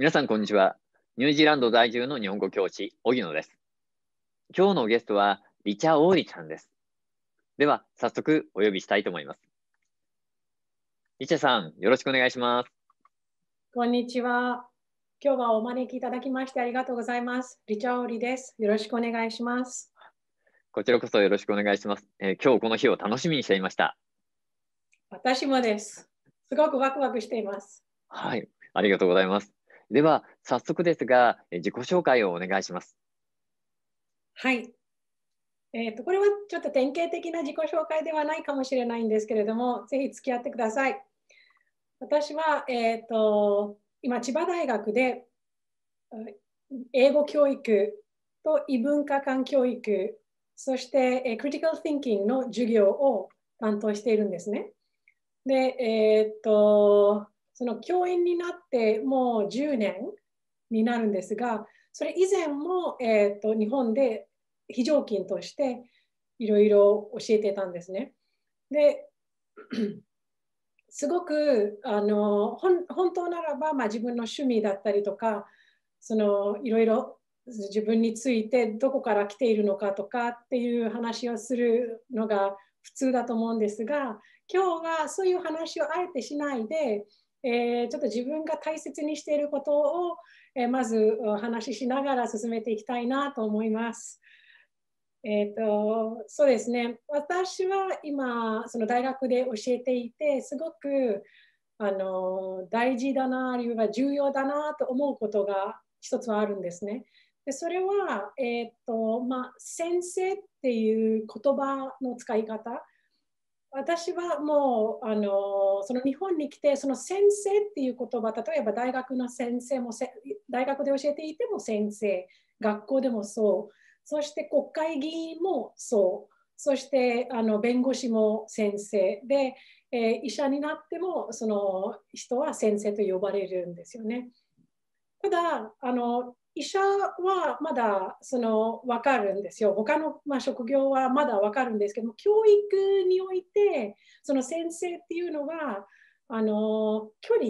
皆さん、こんにちは。ニュージーランド在住の日本語教師、荻野です。今日のゲストは、リチャ・オーリちゃんです。では、早速お呼びしたいと思います。リチャさん、よろしくお願いします。こんにちは。今日はお招きいただきましてありがとうございます。リチャ・オーリです。よろしくお願いします。こちらこそよろしくお願いします。えー今日この日を楽しみにしていました。私もです。すごくワクワクしています。はい、ありがとうございます。では、早速ですが、自己紹介をお願いします。はい。えーと、これはちょっと典型的な自己紹介ではないかもしれないんですけれども、ぜひ付き合ってください。私は、えーと、今、千葉大学で英語教育と異文化間教育、そして、え、クリティカル・ティンキングの授業を担当しているんですね。で、えーと、その教員になってもう10年になるんですが、それ以前も、えーと日本で非常勤としていろいろ教えてたんですね。で、すごくあの本本当ならば、まあ、自分の趣味だったりとかそのいろいろ自分についてどこから来ているのかとかっていう話をするのが普通だと思うんですが今日はそういう話をあえてしないで、えーちょっと自分が大切にしていることを、えーまずお話ししながら進めていきたいなと思います。えー、とそうですね私は今その大学で教えていてすごくあの大事だなあるいは重要だなと思うことが一つはあるんですね。でそれは、えーとまあ、先生っていう言葉の使い方私はもうあのその日本に来てその先生っていう言葉例えば大学の先生も大学で教えていても先生学校でもそう。そして国会議員もそう。そしてあの弁護士も先生。で、えー医者になってもその人は先生と呼ばれるんですよね。ただあの医者はまだその分かるんですよ。他の、ま、職業はまだ分かるんですけども、教育において、その先生っていうのは、あの距離、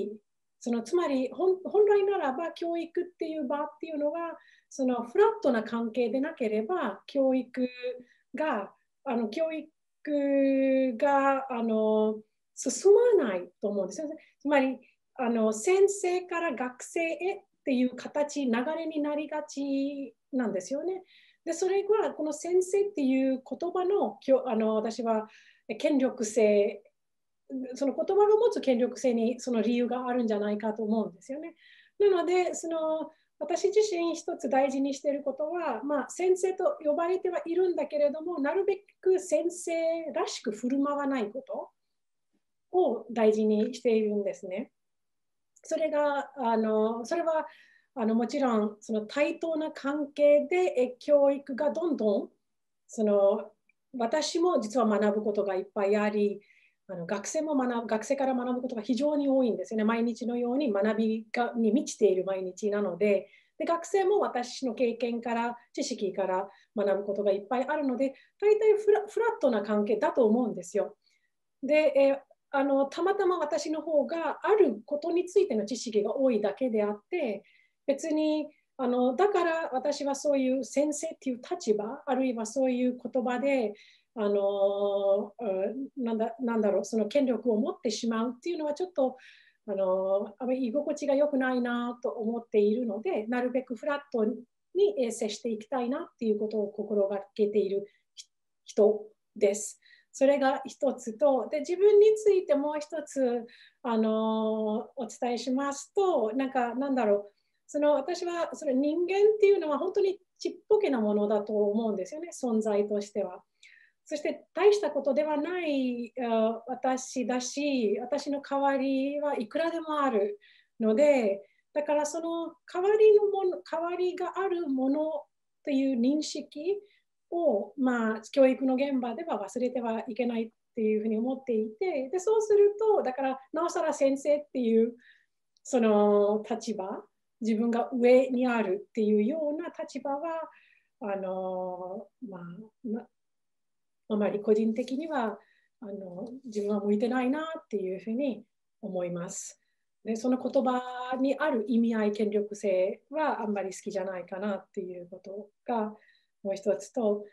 そのつまり本来ならば教育っていう場っていうのは、そのフラットな関係でなければ、教育が、あの教育があの進まないと思うんですよね。つまりあの先生から学生へっていう形、流れになりがちなんですよね。で、それはこの先生っていう言葉のきょあの私は権力性、その言葉が持つ権力性にその理由があるんじゃないかと思うんですよね。なので、その私自身一つ大事にしていることは、まあ、先生と呼ばれてはいるんだけれども、なるべく先生らしく振る舞わないことを大事にしているんですね。それがあのそれはあのもちろんその対等な関係で教育がどんどんその私も実は学ぶことがいっぱいありあの学生も学ぶ学生から学ぶことが非常に多いんですよね毎日のように学びがに満ちている毎日なのでで学生も私の経験から知識から学ぶことがいっぱいあるので大体フラフラットな関係だと思うんですよ。で、えあのたまたま私の方があることについての知識が多いだけであって別にあのだから私はそういう先生っていう立場あるいはそういう言葉であのなんだなんだろうその権力を持ってしまうっていうのはちょっとあのあまり居心地が良くないなと思っているのでなるべくフラットに接していきたいなっていうことを心がけている人です。それが一つとで自分についてもう一つあのお伝えしますとなんかなんだろうその私はそれ人間っていうのは本当にちっぽけなものだと思うんですよね存在としては。そして大したことではない私だし私の代わりはいくらでもあるのでだからその代わりのもの代わりがあるものという認識を、まあ、教育の現場では忘れてはいけないっていうふうに思っていてでそうするとだからなおさら先生っていうその立場自分が上にあるっていうような立場はあの、まあ、まあまり個人的にはあの自分は向いてないなっていうふうに思います。でその言葉にある意味合い、権力性はあんまり好きじゃないかなっていうことがもう一つと、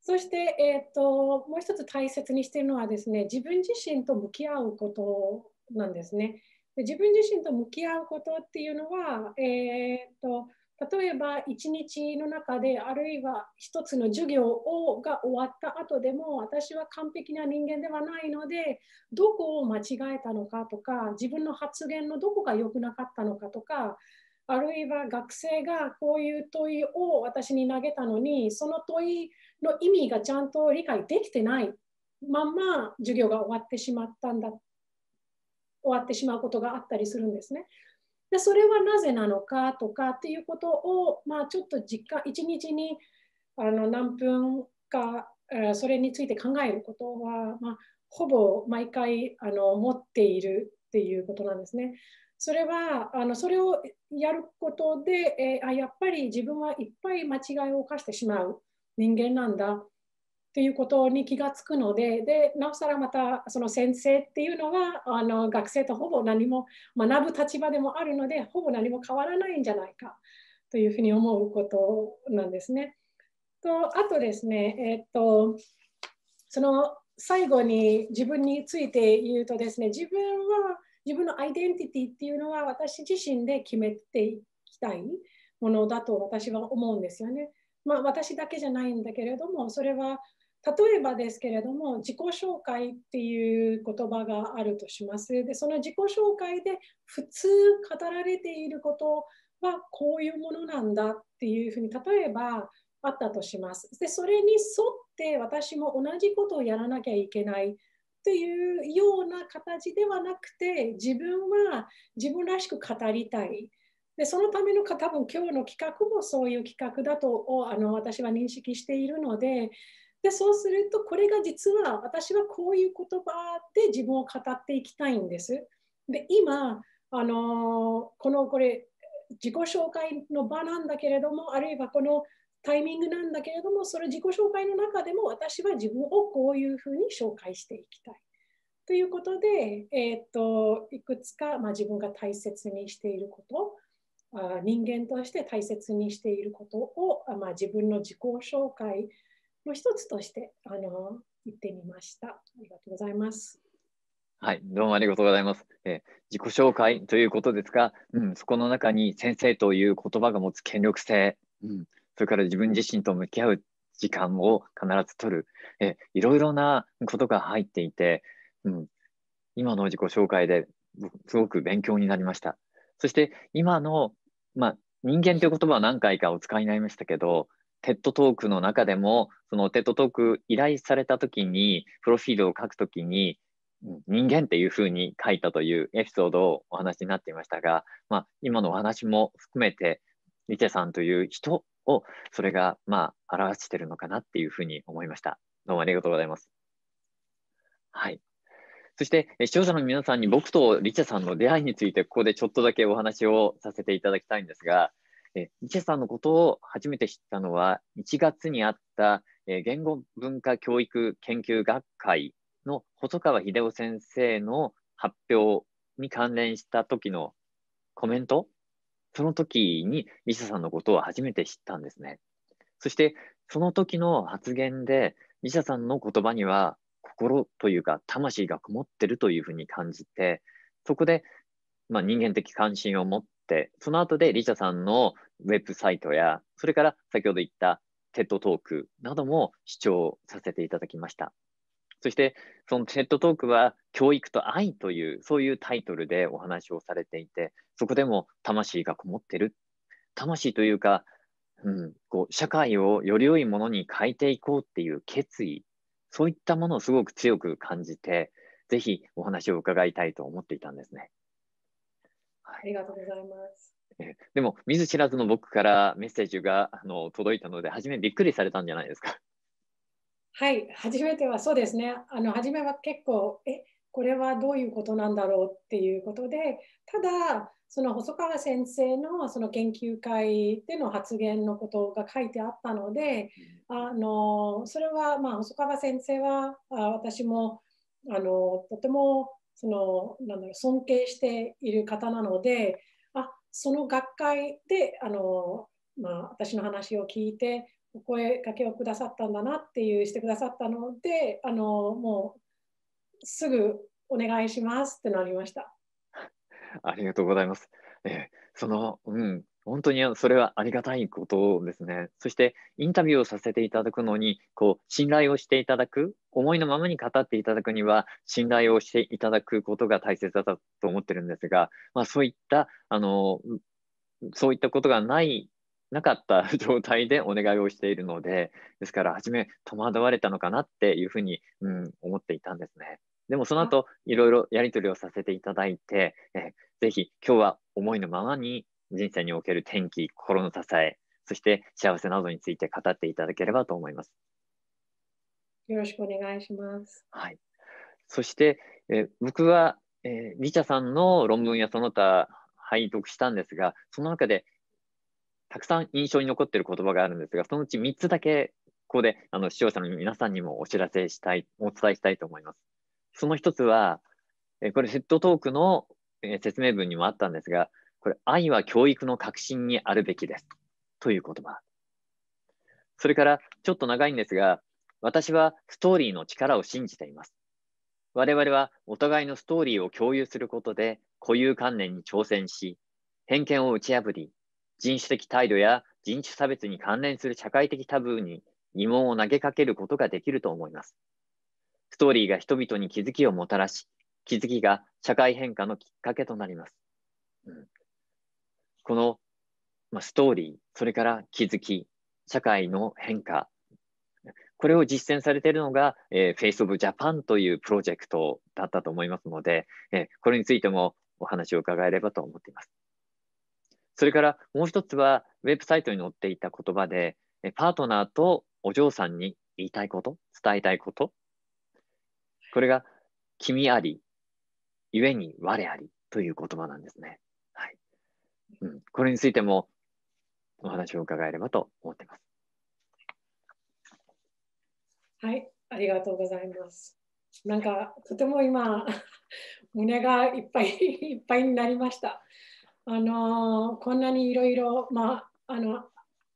そして、えーと、もう一つ大切にしているのはですね、自分自身と向き合うことなんですね。で自分自身と向き合うことっていうのは、えーと例えば一日の中であるいは一つの授業をが終わった後でも私は完璧な人間ではないのでどこを間違えたのかとか自分の発言のどこが良くなかったのかとかあるいは学生がこういう問いを私に投げたのにその問いの意味がちゃんと理解できてないまんま授業が終わってしまったんだ終わってしまうことがあったりするんですね。でそれはなぜなのかとかっていうことを、まあ、ちょっと実感一日にあの何分か、それについて考えることは、まあ、ほぼ毎回あの持っているっていうことなんですね。それはあのそれをやることで、えー、あやっぱり自分はいっぱい間違いを犯してしまう人間なんだっていうことに気がつくのででなおさらまたその先生っていうのはあの学生とほぼ何も学ぶ立場でもあるのでほぼ何も変わらないんじゃないかというふうに思うことなんですね。とあとですね、えー、っとその最後に自分について言うとですね自分は自分のアイデンティティっていうのは私自身で決めていきたいものだと私は思うんですよね。まあ、私だけじゃないんだけれどもそれは例えばですけれども自己紹介っていう言葉があるとします。でその自己紹介で普通語られていることはこういうものなんだっていうふうに例えばあったとします。でそれに沿って私も同じことをやらなきゃいけない。というような形ではなくて自分は自分らしく語りたいでそのための多分今日の企画もそういう企画だとあの私は認識しているのででそうするとこれが実は私はこういう言葉で自分を語っていきたいんです。で今あのこのこれ自己紹介の場なんだけれどもあるいはこのタイミングなんだけれどもそれ自己紹介の中でも私は自分をこういうふうに紹介していきたい。ということで、えー、っといくつか、まあ、自分が大切にしていることあ人間として大切にしていることを、まあ、自分の自己紹介の一つとしてあの言ってみました。ありがとうございます。はい、どうもありがとうございます。えー、自己紹介ということですが、うん、そこの中に先生という言葉が持つ権力性、うん、それから自分自身と向き合う時間を必ず取る、え、いろいろなことが入っていて、うん、今の自己紹介ですごく勉強になりました。そして今の、まあ、人間という言葉は何回かお使いになりましたけど、TED Talk の中でも、その TED Talk 依頼されたときに、プロフィールを書くときに、人間っていうふうに書いたというエピソードをお話になっていましたが、まあ、今のお話も含めて、リチャさんという人を、それが、まあ、表してるのかなっていうふうに思いました。どうもありがとうございます。はい。そして、視聴者の皆さんに僕とリチャさんの出会いについて、ここでちょっとだけお話をさせていただきたいんですが、えー、ニさんのことを初めて知ったのは、1月にあった、え、言語文化教育研究学会の細川秀夫先生の発表に関連した時のコメント、その時にリサさんのことを初めて知ったんですね。そして、その時の発言で、リサさんの言葉には心というか魂がこもってるというふうに感じて、そこで、まあ、人間的関心を持って、その後でリチャさんのウェブサイトや、それから先ほど言った TED Talk なども視聴させていただきました。そして、その TED Talk は教育と愛という、そういうタイトルでお話をされていて、そこでも魂がこもってる。魂というか、うん、こう社会をより良いものに変えていこうっていう決意、そういったものをすごく強く感じて、ぜひお話を伺いたいと思っていたんですね。ありがとうございます。でも、見ず知らずの僕からメッセージがあの届いたので、初めびっくりされたんじゃないですか。はい、初めてはそうですね。あの初めは結構、え、これはどういうことなんだろうっていうことで、ただ、その細川先生のその研究会での発言のことが書いてあったので、あのそれは、まあ、細川先生はあ私もあのとてもそのなんだろう尊敬している方なのであその学会であの、まあ、私の話を聞いてお声かけをくださったんだなっていうしてくださったのであのもうすぐお願いしますってなりました。ありがとうございます。えー、その、うん、本当にそれはありがたいことですね。そしてインタビューをさせていただくのに、こう信頼をしていただく、思いのままに語っていただくには、信頼をしていただくことが大切だと思ってるんですが、まあ、そういったあのそういったことがないなかった状態でお願いをしているので、ですから、初め戸惑われたのかなっていうふうに、うん、思っていたんですね。でもその後、いろいろやり取りをさせていただいて、えぜひ今日は思いのままに人生における転機、心の支え、そして幸せなどについて語っていただければと思います。よろしくお願いします。はい。そして、え僕は、えー、リチャさんの論文やその他拝読したんですが、その中でたくさん印象に残っている言葉があるんですが、そのうち3つだけここであの視聴者の皆さんにもお知らせしたい、お伝えしたいと思います。その1つは、えこれ、セットトークの、え説明文にもあったんですが、これ、愛は教育の核心にあるべきです。という言葉。それから、ちょっと長いんですが、私はストーリーの力を信じています。我々はお互いのストーリーを共有することで固有観念に挑戦し、偏見を打ち破り、人種的態度や人種差別に関連する社会的タブーに疑問を投げかけることができると思います。ストーリーが人々に気づきをもたらし、気づきが社会変化のきっかけとなります。うんこの、ま、ストーリー、それから気づき、社会の変化、これを実践されているのが、えー、Face of Japan というプロジェクトだったと思いますので、えー、これについてもお話を伺えればと思っています。それからもう一つは、ウェブサイトに載っていた言葉で、パートナーとお嬢さんに言いたいこと、伝えたいこと、これが、君あり、故に我ありという言葉なんですね。はいうん、これについてもお話を伺えればと思っています。はい、ありがとうございます。なんかとても今 胸がいっぱい いっぱいになりました。あのこんなにいろいろまああの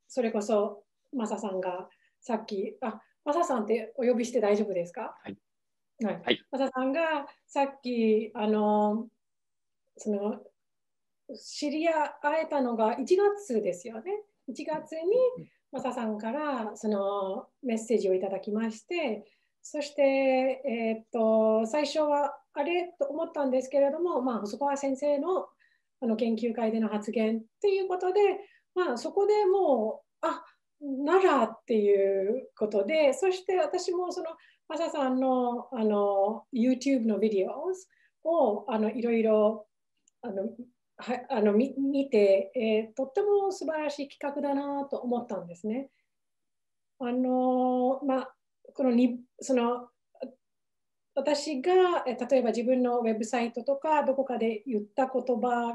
それこそマサさんがさっきあマサさんってお呼びして大丈夫ですか？はい。はい、マサさんがさっきあのその知り合えたのが1月ですよね。1月にマサさんからそのメッセージをいただきまして、そして、えー、っと最初はあれ？と思ったんですけれども、まあ、細川先生のあの研究会での発言っていうことで、まあ、そこでもう、あならっていうことで、そして私もそのマサさんのあの YouTube のビデオをあのいろいろあのはあの見見て、えー、とっても素晴らしい企画だなと思ったんですね。あのまあ、このにその私が例えば自分のウェブサイトとかどこかで言った言葉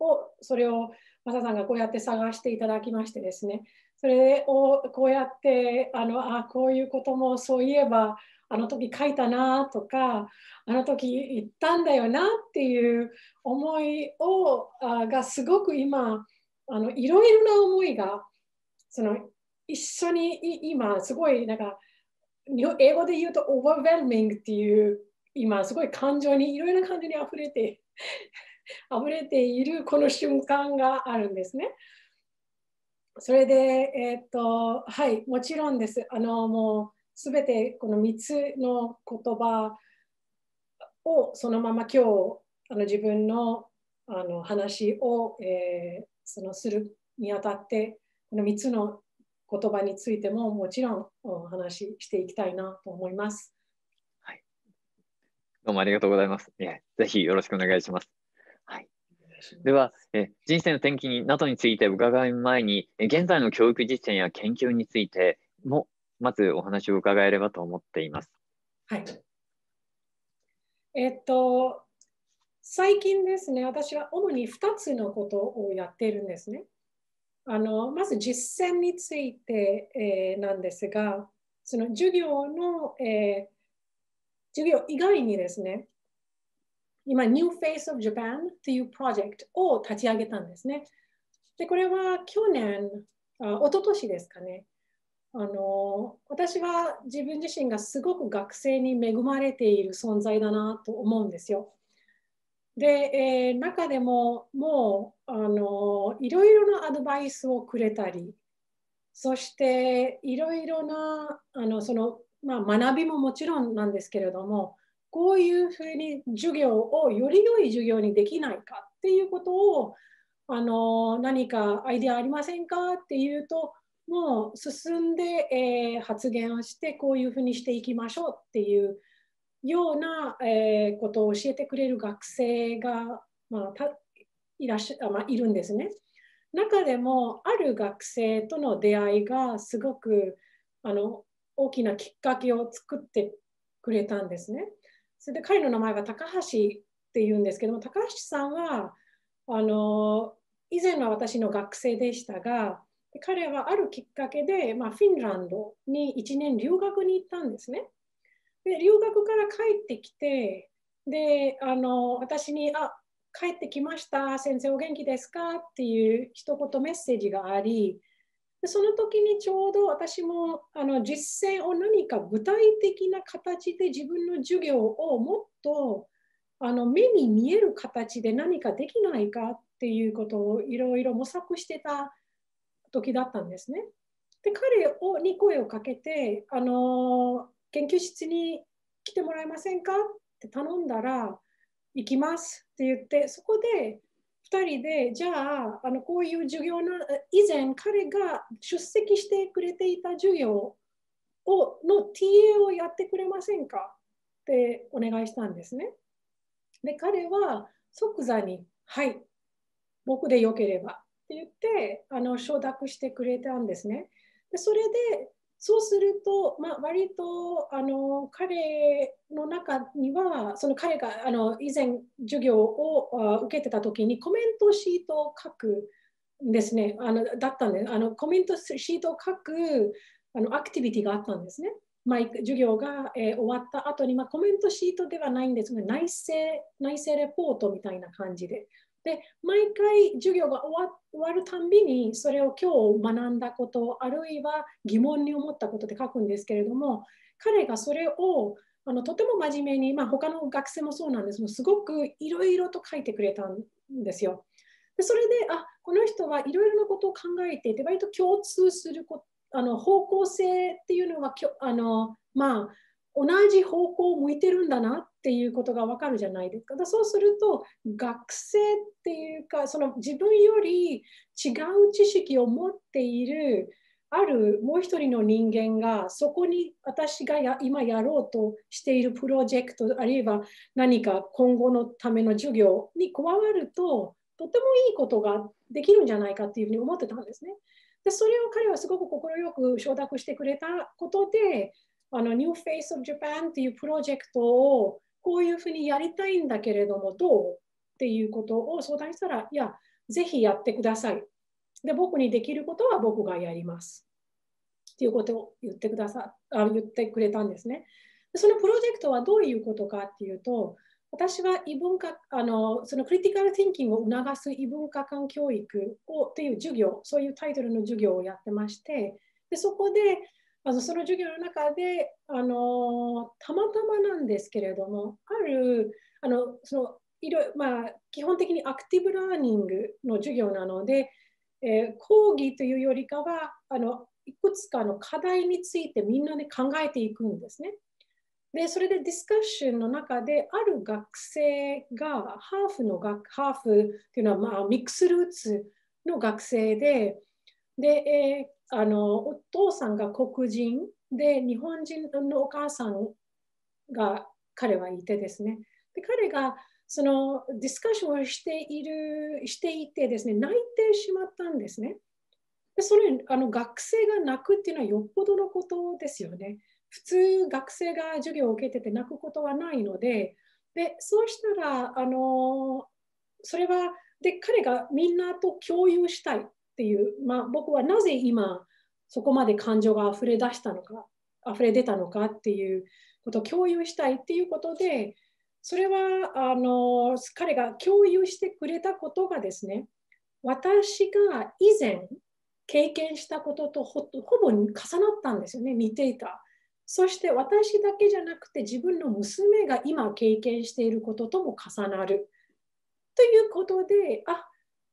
をそれをマサさんがこうやって探していただきましてですね。それをこうやってあのあこういうこともそういえばあの時書いたなとかあの時言ったんだよなっていう思いをあがすごく今あのいろいろな思いがその一緒に今すごいなんか英語で言うと overwhelming っていう今すごい感情にいろいろな感情にあふれて 溢れているこの瞬間があるんですね。それで、えっ、と、はい、もちろんです。あの、もう、すべてこの3つの言葉をそのまま今日あの自分のあの話を、えー、そのするにあたってこの3つの言葉についてももちろんお話ししていきたいなと思います。はい、どうもありがとうございます。ぜひよろしくお願いします。はい、ではえ、人生の転機などについて伺う前に、現在の教育実践や研究についてもまずお話を伺えればと思っています。はい。えっと、最近ですね、私は主に2つのことをやっているんですね。あのまず実践について、えー、なんですが、その授業の、えー、授業以外にですね、今、New Face of Japan っていうプロジェクトを立ち上げたんですね。で、これは去年、あ一昨年ですかね。あの私は自分自身がすごく学生に恵まれている存在だなと思うんですよ。で、えー、中でももうあのいろいろなアドバイスをくれたりそしていろいろなあのその、まあ、学びももちろんなんですけれどもこういうふうに授業をより良い授業にできないかっていうことをあの何かアイデアありませんか？っていうともう進んで、えー、発言をしてこういうふうにしていきましょうっていうような、えー、ことを教えてくれる学生が、まあ、いらっしゃ、まあ、いるんですね。中でもある学生との出会いがすごくあの大きなきっかけを作ってくれたんですね。それで彼の名前は高橋っていうんですけども高橋さんはあの以前は私の学生でしたが彼はあるきっかけで、まあ、フィンランドに1年留学に行ったんですね。で留学から帰ってきてであの私にあ「帰ってきました先生お元気ですか?」っていう一言メッセージがありでその時にちょうど私もあの実践を何か具体的な形で自分の授業をもっとあの目に見える形で何かできないかっていうことをいろいろ模索してた時だったんですね。で彼をに声をかけてあの研究室に来てもらえませんか？って頼んだら行きますって言ってそこで2人でじゃああのこういう授業の以前彼が出席してくれていた授業をの TA をやってくれませんか？ってお願いしたんですね。で彼は即座に「はい僕でよければ」って言ってあの承諾してくれたんですね。でそれでそうすると、まあ、割とあの彼の中にはその彼があの以前授業を受けてた時にコメントシートを書くんですねあのだったんであのコメントシートを書くあのアクティビティがあったんですね。まあ、授業が、えー、終わった後に、まあ、コメントシートではないんですが内政内政レポートみたいな感じでで毎回授業が終わ終わるたんびにそれを今日学んだことあるいは疑問に思ったことで書くんですけれども彼がそれをあのとても真面目に、まあ、他の学生もそうなんですけどすごくいろいろと書いてくれたんですよ。でそれであこの人はいろいろなことを考えていて割と共通するこあの方向性っていうのはあの、まあ、同じ方向を向いてるんだなっていうことがわかるじゃないですか。だそうすると学生っていうかその自分より違う知識を持っているあるもう一人の人間がそこに私がや今やろうとしているプロジェクトあるいは何か今後のための授業に加わるととてもいいことができるんじゃないかっていうふうに思ってたんですね。でそれを彼はすごく快く承諾してくれたことであの New Face of Japan っていうプロジェクトをこういうふうにやりたいんだけれどもどう？っていうことを相談したらいやぜひやってください。で僕にできることは僕がやります。っていうことを言ってくださあ言ってくれたんですね。そのプロジェクトはどういうことかっていうと私は異文化あのそのクリティカル・ティンキングを促す異文化間教育をっていう授業そういうタイトルの授業をやってましてでそこであのその授業の中であのたまたまなんですけれどもあるあのそのいろまあ、基本的にアクティブラーニングの授業なので、えー、講義というよりかはあのいくつかの課題についてみんなで考えていくんですね。でそれでディスカッションの中である学生がハーフの学ハーフっていうのは、まあ、ミックスルーツの学生でで、えー、あのお父さんが黒人で日本人のお母さんが彼はいてですねで彼がそのディスカッションをしているしていてですね泣いてしまったんですね。でそれあの学生が泣くっていうのはよっぽどのことですよね。普通学生が授業を受けてて泣くことはないのででそうしたらあのそれはで彼がみんなと共有したいっていう、まあ、僕はなぜ今そこまで感情が溢れ出したのか溢れ出たのかっていうことを共有したいっていうことでそれはあの彼が共有してくれたことがですね、私が以前経験したこととほほぼ重なったんですよね、似ていた。そして私だけじゃなくて自分の娘が今経験していることとも重なる。ということで、あ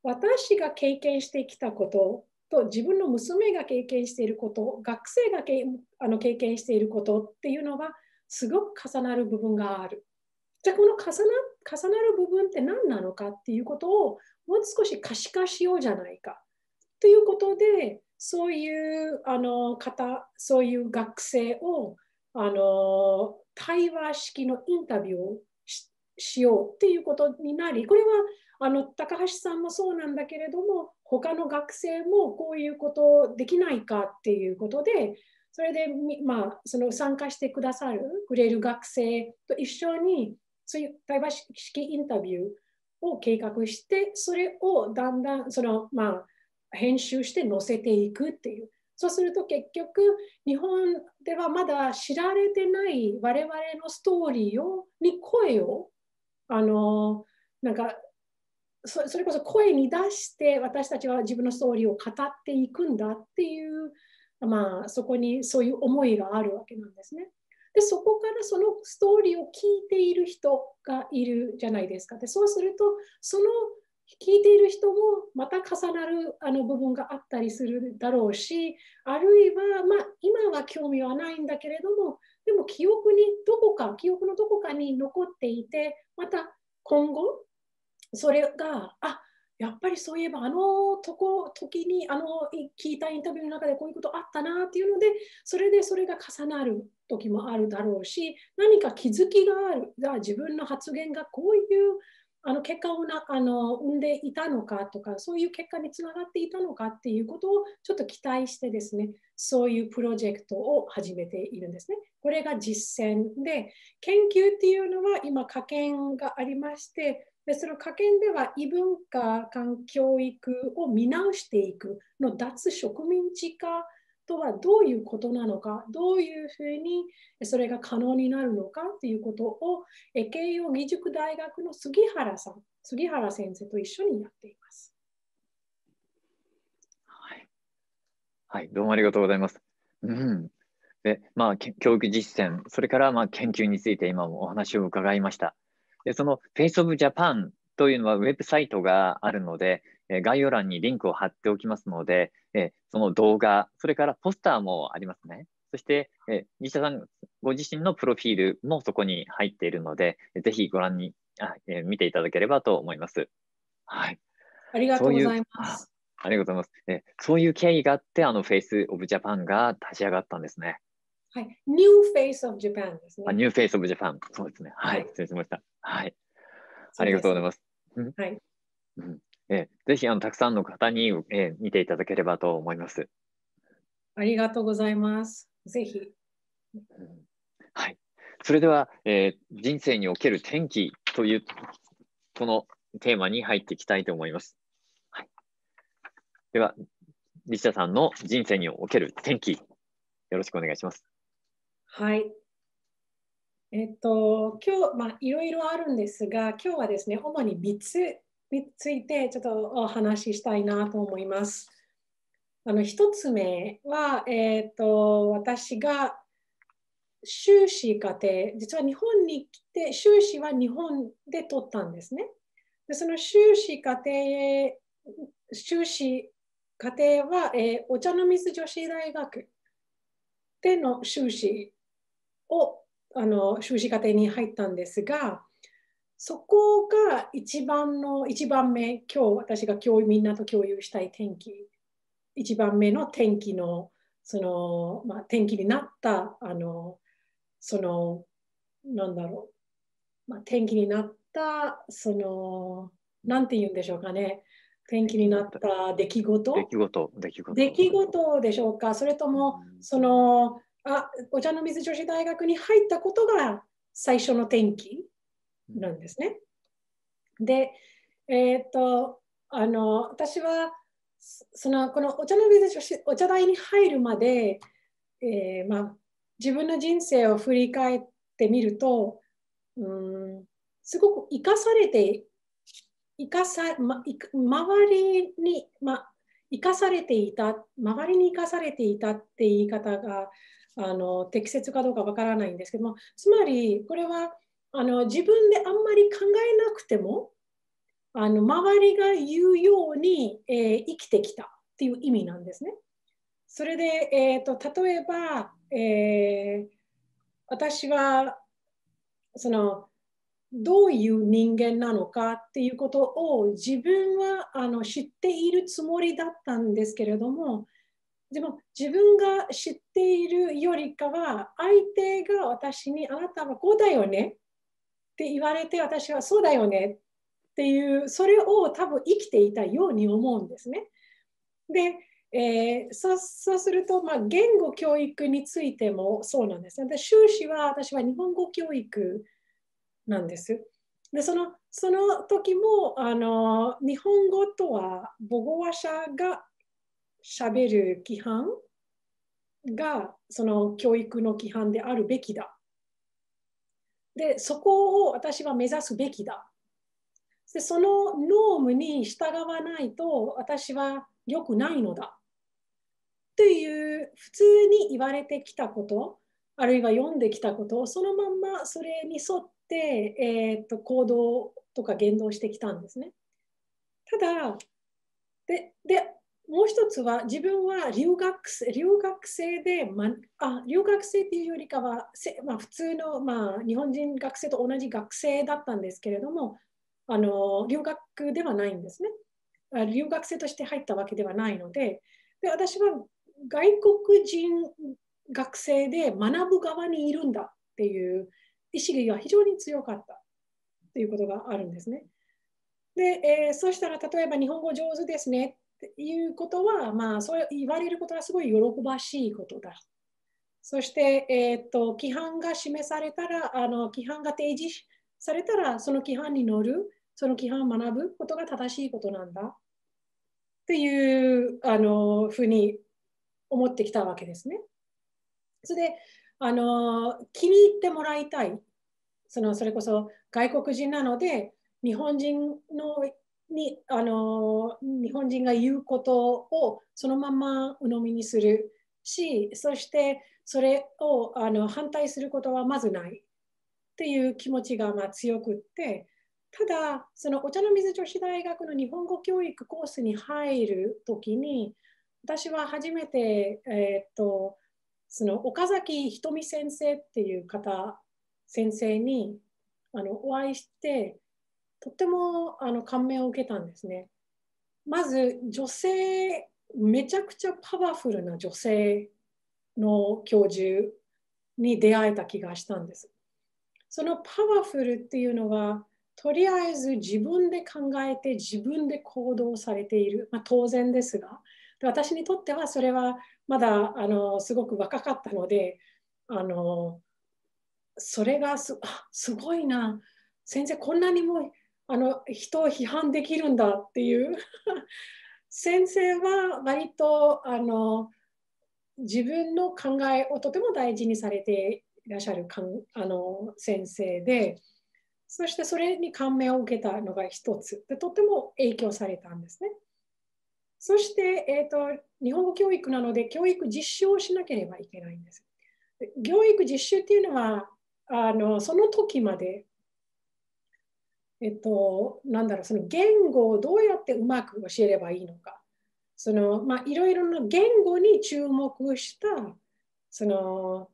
私が経験してきたことと自分の娘が経験していること、学生がけあの経験していることっていうのはすごく重なる部分がある。じゃあこの重な重なる部分って何なのかっていうことをもう少し可視化しようじゃないか。ということで、そういうあの方、そういう学生をあの対話式のインタビューをしようっていうことになり、これはあの高橋さんもそうなんだけれども、他の学生もこういうことできないかっていうことで、それで、まあ、その参加してくださる、くれる学生と一緒に、そういう対話式インタビューを計画して、それをだんだん、その、まあ、編集して載せていくっていう。そうすると結局、日本ではまだ知られてない我々のストーリーをに声を、あの、なんかそれこそ声に出して私たちは自分のストーリーを語っていくんだっていう、まあ、そこにそういう思いがあるわけなんですね。でそこからそのストーリーを聞いている人がいるじゃないですか。でそうするとその聞いている人もまた重なるあの部分があったりするだろうしあるいは、まあ、今は興味はないんだけれどもでも記憶にどこか記憶のどこかに残っていてまた今後それが、あやっぱりそういえばあのとこ時にあの聞いたインタビューの中でこういうことあったなっていうのでそれでそれが重なる時もあるだろうし何か気づきがあるが自分の発言がこういうあの結果をなあの生んでいたのかとかそういう結果につながっていたのかっていうことをちょっと期待してですねそういうプロジェクトを始めているんですね。これが実践で研究っていうのは今科研がありましてでその科研では異文化間教育を見直していくの脱植民地化とはどういうことなのか、どういうふうにそれが可能になるのかということを慶應義塾大学の杉原さん、杉原先生と一緒にやっています。はい、はい、どうもありがとうございます。うんでまあ、教育実践、それからまあ研究について今もお話を伺いました。でその Face of Japan というのはウェブサイトがあるので、え概要欄にリンクを貼っておきますので、えその動画、それからポスターもありますね。そして、え西田さんご自身のプロフィールもそこに入っているので、ぜひご覧にあ、え見ていただければと思います。はい。ありがとうございます。ありがとうございます。えそういう経緯があって、あの Face of Japan が立ち上がったんですね。はい。New Face of Japan ですね。あ New Face of Japan。そうですね。はい。はい、失礼しました。はい。ありがとうございます。はい。うんえー、ぜひあのたくさんの方に、えー、見ていただければと思います。ありがとうございます。ぜひ。はい。それでは、えー、人生における転機というこのテーマに入っていきたいと思います。はい、では、リシタさんの人生における転機、よろしくお願いします。はい。えっと、今日、まあ、いろいろあるんですが、今日はですね、主に3つについてちょっとお話ししたいなと思います。あの1つ目は、えっと、私が修士課程、実は日本に来て、修士は日本で取ったんですね。でその修士課程、修士課程は、えー、お茶の水女子大学での修士をあの修士課程に入ったんですが、そこが一番の、一番目、今日私が今日みんなと共有したい天気、一番目の天気の、その、まあ、天気になった、あの、その、なんだろう、まあ、天気になった、その、なんて言うんでしょうかね、天気になった出来事。出来事、出来事。出来事でしょうか、それとも、その、あお茶の水女子大学に入ったことが最初の転機なんですね。で、えっ、とあの私はそのこのお茶の水女子お茶大に入るまで、えーまあ、自分の人生を振り返ってみると、うんすごく生かされて、生かさ、ま、周りに、ま、生かされていた、周りに生かされていたって言い方があの適切かどうかわからないんですけども、つまりこれはあの自分であんまり考えなくても、あの周りが言うように、えー、生きてきたっていう意味なんですね。それで、えーと、例えば、えー、私はそのどういう人間なのかっていうことを自分はあの知っているつもりだったんですけれどもでも自分が知っているよりかは相手が私にあなたはこうだよねって言われて私はそうだよねっていうそれを多分生きていたように思うんですね。で、えー、そうそうすると、まあ、言語教育についてもそうなんですね。で修士は私は日本語教育なんです。でそのその時もあの日本語とは母語話者がしゃべる規範がその教育の規範であるべきだ。でそこを私は目指すべきだ。でそのノームに従わないと私は良くないのだ。という普通に言われてきたことあるいは読んできたことをそのまんまそれに沿って、えー、と行動とか言動してきたんですね。ただででもう一つは自分は留学留学生で、まあ、留学生っていうよりかは、まあ、普通の、まあ、日本人学生と同じ学生だったんですけれどもあの留学ではないんですね。留学生として入ったわけではないのでで私は外国人学生で学ぶ側にいるんだっていう意識が非常に強かったということがあるんですね。で、えー、そしたら例えば日本語上手ですねいうことは、まあ、そう言われることはすごい喜ばしいことだ。そして、えーと、規範が示されたら、あの規範が提示されたら、その規範に乗る、その規範を学ぶことが正しいことなんだっていうあのふうに思ってきたわけですね。それであの気に入ってもらいたいそのそれこそ外国人なので日本人のにあの日本人が言うことをそのまま鵜呑みにするしそしてそれをあの反対することはまずないっていう気持ちがま強くってただそのお茶の水女子大学の日本語教育コースに入る時に私は初めて、えー、っとその岡崎ひとみ先生っていう方先生にあのお会いしてとってもあの感銘を受けたんですね。まず女性めちゃくちゃパワフルな女性の教授に出会えた気がしたんです。そのパワフルっていうのはとりあえず自分で考えて自分で行動されている、まあ、当然ですが私にとってはそれはまだあのすごく若かったのであのそれがすすごいな先生こんなにもあの人を批判できるんだっていう 先生は割とあの自分の考えをとても大事にされていらっしゃるかんあの先生でそしてそれに感銘を受けたのが一つでとても影響されたんですね。そして、えーと、日本語教育なので教育実習をしなければいけないんです。教育実習っていうのはあのその時までえっと、なんだろう、その言語をどうやってうまく教えればいいのか。その、まあ、いろいろな言語に注目した、その、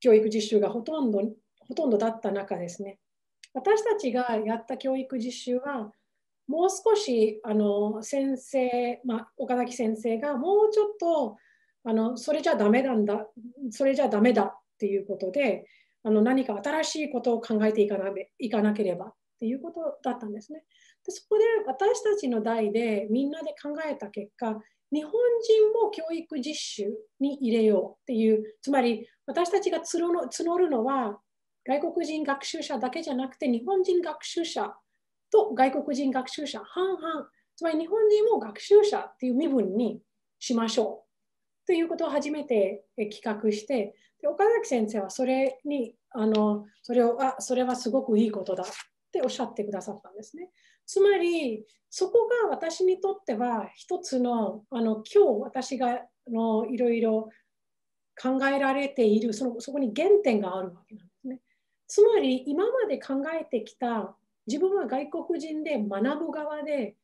教育実習がほとんど、ほとんどだった中ですね。私たちがやった教育実習は、もう少し、あの、先生、まあ、岡崎先生がもうちょっと、あの、それじゃダメなんだ、それじゃダメだっていうことで、あの何か新しいことを考えていかないかなければっていうことだったんですね。でそこで私たちの代でみんなで考えた結果日本人も教育実習に入れようっていうつまり私たちが募る募るのは外国人学習者だけじゃなくて日本人学習者と外国人学習者半々つまり日本人も学習者っていう身分にしましょうということを初めて企画してで岡崎先生はそれにあのそれをあそれはすごくいいことだっておっしゃってくださったんですね。つまり、そこが私にとっては一つの、あの今日私がのいろいろ考えられているその、そこに原点があるわけなんですね。つまり、今まで考えてきた自分は外国人で学ぶ側で、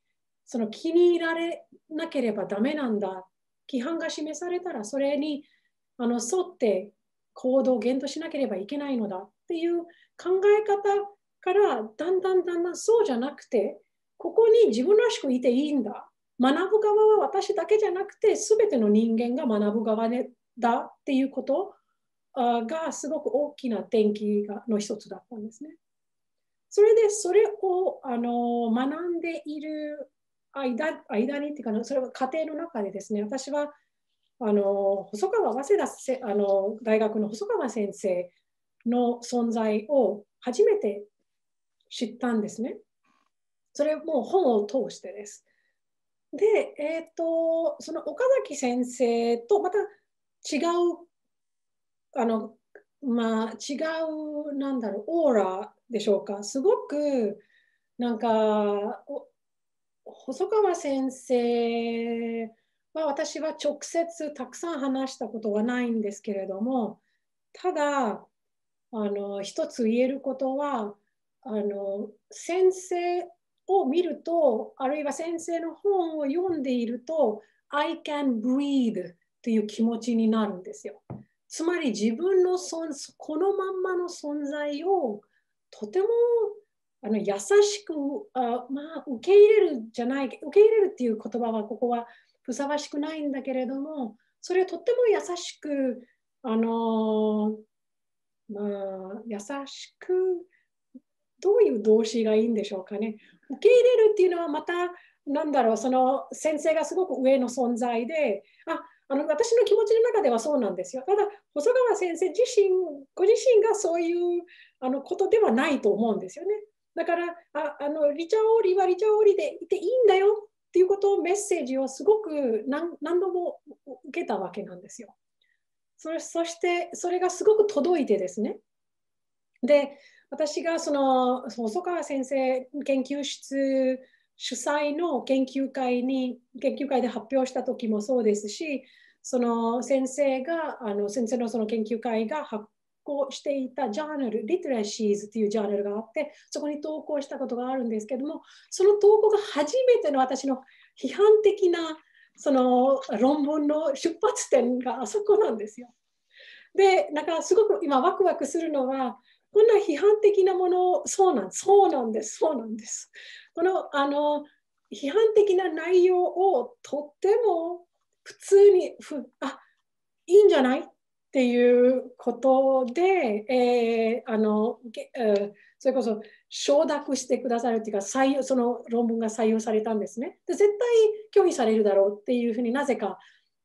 その気に入られなければダメなんだ。規範が示されたらそれにあの沿って行動を限度しなければいけないのだっていう考え方からだんだんだんだんそうじゃなくてここに自分らしくいていいんだ学ぶ側は私だけじゃなくて全ての人間が学ぶ側だっていうことがすごく大きな転機の一つだったんですね。それでそれをあの学んでいる間間にっていうかそれは家庭の中でですね私はあの細川早稲田あの大学の細川先生の存在を初めて知ったんですね。それも本を通してです。で、えっ、ー、と、その岡崎先生とまた違う、あの、まあ、違う、なんだろう、オーラでしょうか。すごく、なんか、細川先生は私は直接たくさん話したことはないんですけれども、ただ、あの、一つ言えることは、あの先生を見ると、あるいは先生の本を読んでいると、I can breathe という気持ちになるんですよ。つまり自分の存このまんまの存在をとてもあの優しくあ、まあ、受け入れるじゃない、受け入れるっていう言葉はここはふさわしくないんだけれども、それをとっても優しく、あのまあ、優しくどういう動詞がいいんでしょうかね。受け入れるっていうのはまた、なんだろう、その先生がすごく上の存在で、ああの私の気持ちの中ではそうなんですよ。ただ、細川先生自身、ご自身がそういうあのことではないと思うんですよね。だから、ああのリチャ・オーリはリチャ・オーリでいていいんだよっていうことをメッセージをすごく何何度も受けたわけなんですよ。それそして、それがすごく届いてですね。で、私がその細川先生研究室主催の研究会に研究会で発表した時もそうですしその先生があの先生のその研究会が発行していたジャーナル、リトラシーズというジャーナルがあって、そこに投稿したことがあるんですけども、その投稿が初めての私の批判的なその論文の出発点があそこなんですよ。で、なんかすごく今ワクワクするのは、こんな批判的なものを、そうなんそうなんです、そうなんです。このあの批判的な内容をとっても普通にふあいいんじゃない？っていうことで、えー、あのえ、それこそ承諾してくださるっていうか採用その論文が採用されたんですねで。絶対拒否されるだろうっていうふうになぜか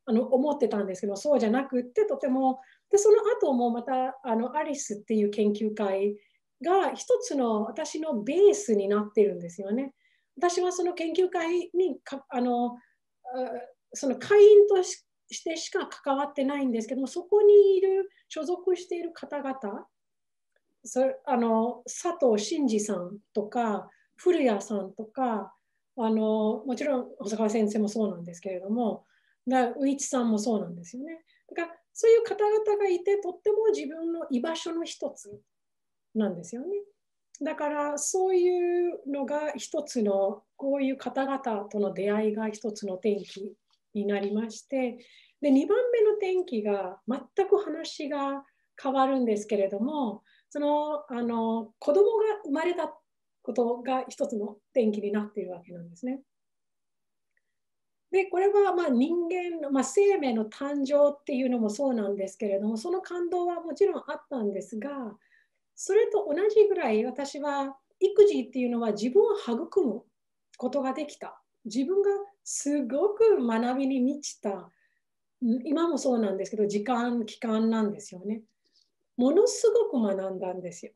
あの思ってたんですけどそうじゃなくってとてもでその後もまたあのアリスっていう研究会が一つの私のベースになってるんですよね。私はその研究会にかあのその会員としてしか関わってないんですけどもそこにいる所属している方々そあの佐藤真二さんとか古谷さんとかあのもちろん細川先生もそうなんですけれどもだ宇一さんもそうなんですよね。だかそういう方々がいてとっても自分の居場所の一つなんですよね。だからそういうのが一つのこういう方々との出会いが一つの転機になりましてで2番目の転機が全く話が変わるんですけれどもそのあの子供が生まれたことが一つの転機になっているわけなんですね。でこれはま人間の、まあ、生命の誕生っていうのもそうなんですけれどもその感動はもちろんあったんですがそれと同じぐらい私は育児っていうのは自分を育むことができた。自分がすごく学びに満ちた。今もそうなんですけど時間期間なんですよね。ものすごく学んだんですよ。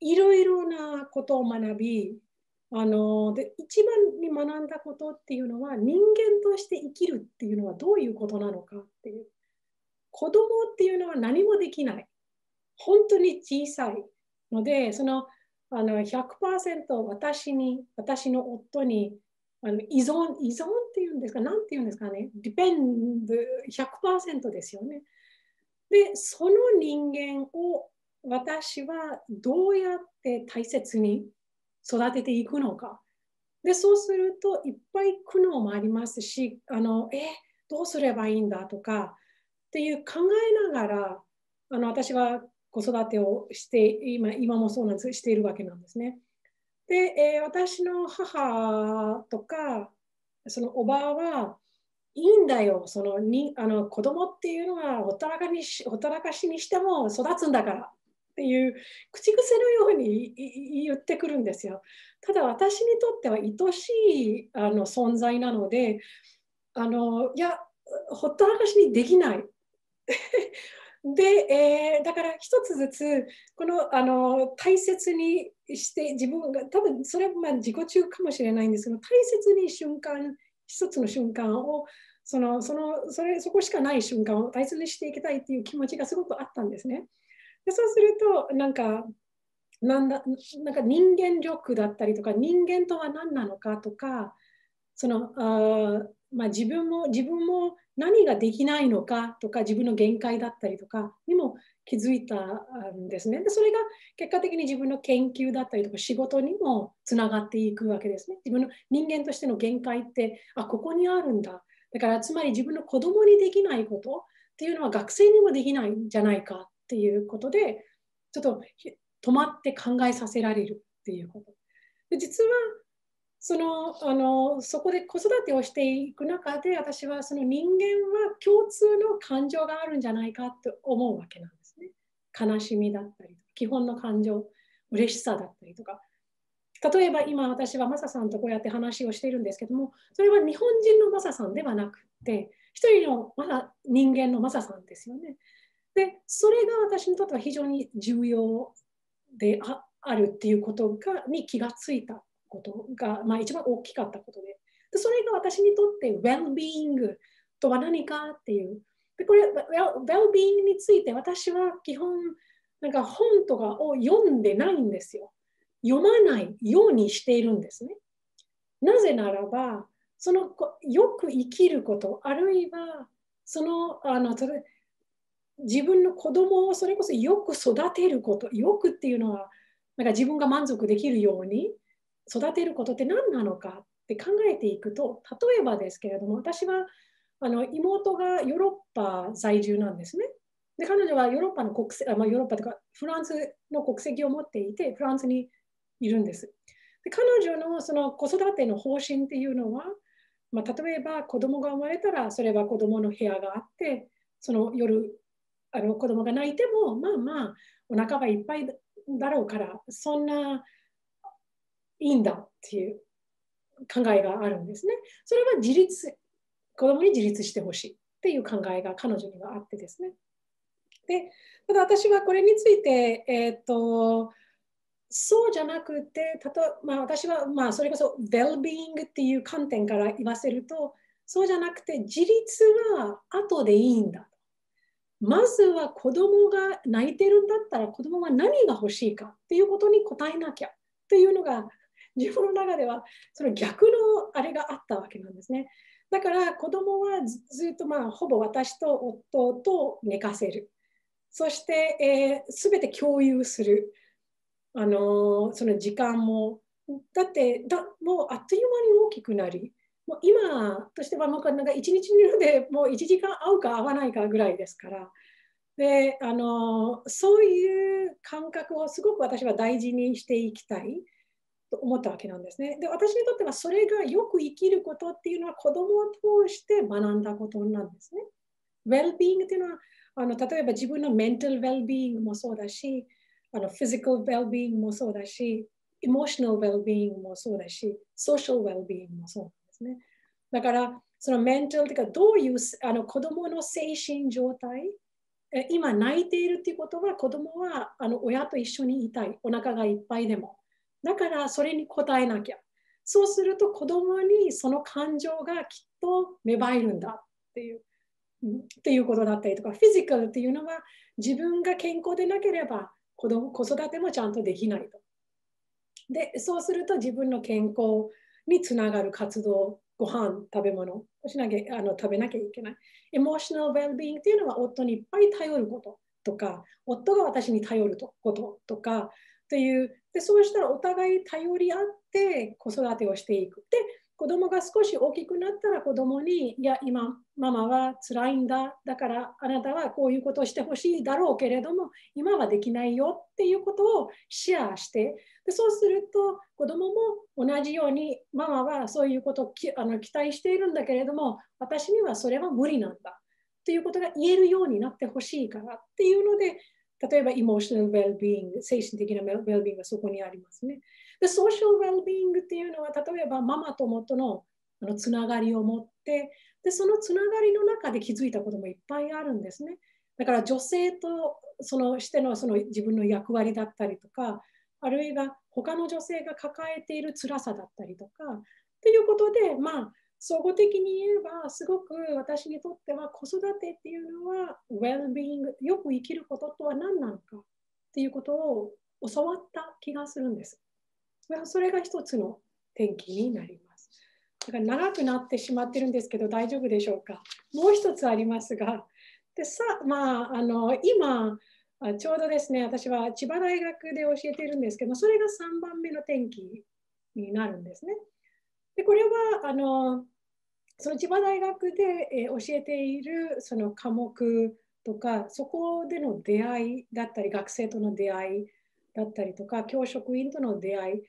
いろいろなことを学びあので一番に学んだことっていうのは人間として生きるっていうのはどういうことなのかっていう。子供っていうのは何もできない。本当に小さいのでそのあの100%私に、私の夫にあの依存、依存っていうんですか、なんていうんですかね、ディペンド100%ですよね。で、その人間を私はどうやって大切に育てていくのか。で、そうするといっぱい苦悩もありますし、あのえ、どうすればいいんだとかっていう考えながら、あの私は子育てをして今、今もそうなんですしているわけなんですね。で、えー、私の母とか、そのおばあはいいんだよ、そのにあの子供っていうのはほったらかしほったらかしにしても育つんだからていう口癖のように言ってくるんですよ。ただ私にとっては愛しいあの存在なので、あのいや、ほったらかしにできない。で、えー、だから一つずつこのあの大切にして自分が多分それはまあ自己中かもしれないんですけど大切に瞬間一つの瞬間をそのそのそれそこしかない瞬間を大切にしていきたいっていう気持ちがすごくあったんですね。でそうするとなんかなんだなんか人間力だったりとか人間とは何なのかとかそのあ、まあ、自分も自分も何ができないのかとか自分の限界だったりとかにも気づいたんですね。でそれが結果的に自分の研究だったりとか仕事にもつながっていくわけですね。自分の人間としての限界ってあここにあるんだ。だからつまり自分の子供にできないことっていうのは学生にもできないんじゃないかっていうことでちょっと止まって考えさせられるっていうこと。で実はそのあのそこで子育てをしていく中で私はその人間は共通の感情があるんじゃないかと思うわけなんですね。悲しみだったり基本の感情嬉しさだったりとか例えば今私はマサさんとこうやって話をしているんですけどもそれは日本人のマサさんではなくて一人のまだ人間のマサさんですよね。でそれが私にとっては非常に重要であるっていうことがに気がついたことが、まあ、一番大きかったことで。でそれが私にとって well-being とは何かっていう。でこれ well-being について私は基本なんか本とかを読んでないんですよ。読まないようにしているんですね。なぜならばそのよく生きることあるいはそのあの例えば自分の子供をそれこそよく育てることよくっていうのはなんか自分が満足できるように育てることって何なのかって考えていくと例えばですけれども私はあの妹がヨーロッパ在住なんですね。で彼女はヨーロッパの国籍、まあ、ヨーロッパとかフランスの国籍を持っていてフランスにいるんです。で彼女のその子育ての方針っていうのは、まあ、例えば子供が生まれたらそれは子供の部屋があってその夜あの子供が泣いてもまあまあお腹はいっぱいだろうからそんないいんだっていう考えがあるんですね。それは自立、子供に自立してほしいっていう考えが彼女にはあってですね。で、ただ私はこれについて、えっ、ー、と、そうじゃなくて、たとまあ、私は、まあ、それこそ well-being っていう観点から言わせると、そうじゃなくて自立は後でいいんだ。まずは子供が泣いてるんだったら子供は何が欲しいかっていうことに答えなきゃっていうのが自分の中ではその逆のあれがあったわけなんですね。だから子供はずっとまあほぼ私と夫と寝かせる。そして、えー、全て共有する。あのー、その時間も。だってだもうあっという間に大きくなり、もう今としてはもうなんか1日でもう1時間会うか会わないかぐらいですから。であのそういう感覚をすごく私は大事にしていきたい。と思ったわけなんですね。で私にとってはそれがよく生きることっていうのは子供を通して学んだことなんですね。Well-being っていうのはあの例えば自分のメンタル well-being もそうだし、あの physical well-being もそうだし、emotional well-being もそうだし、social well-being もそうですね。だからそのメンタルというかどういうあの子供の精神状態今泣いているっていうことは子供はあの親と一緒にいたいお腹がいっぱいでもだからそれに応えなきゃ。そうすると子供にその感情がきっと芽生えるんだっていう。っていうことだったりとか、フィジカルっていうのは自分が健康でなければ子供子育てもちゃんとできないと。でそうすると自分の健康につながる活動ご飯食べ物をしなきゃあの食べなきゃいけない。エモーショナルウェルビーンっていうのは夫にいっぱい頼ることとか夫が私に頼ることとかというでそうしたらお互い頼り合って子育てをしていく。で子供が少し大きくなったら子供に、いや、今、ママは辛いんだ。だから、あなたはこういうことをしてほしいだろうけれども、今はできないよっていうことをシェアして、でそうすると、子供も同じように、ママはそういうことをきあの期待しているんだけれども、私にはそれは無理なんだ。っていうことが言えるようになってほしいからっていうので、例えば、エモーショナルウェルビーング、精神的なウェルビーングがそこにありますね。で、ソーシャルウェルビーングっていうのは、例えばママ友とのあのつながりを持って、で、そのつながりの中で気づいたこともいっぱいあるんですね。だから女性とそのしてのその自分の役割だったりとか、あるいは他の女性が抱えている辛さだったりとか、ということで、まあ、総合的に言えば、すごく私にとっては子育てっていうのは、ウェルビーング、よく生きることとは何なのかっていうことを教わった気がするんです。それが一つの転機になります。だから長くなってしまってるんですけど大丈夫でしょうか？もう一つありますが、でさまあ、あの今、ちょうどですね、私は千葉大学で教えているんですけど、それが3番目の転機になるんですね。でこれはあのその千葉大学で、え教えているその科目とか、そこでの出会いだったり、学生との出会いだったりとか、教職員との出会い、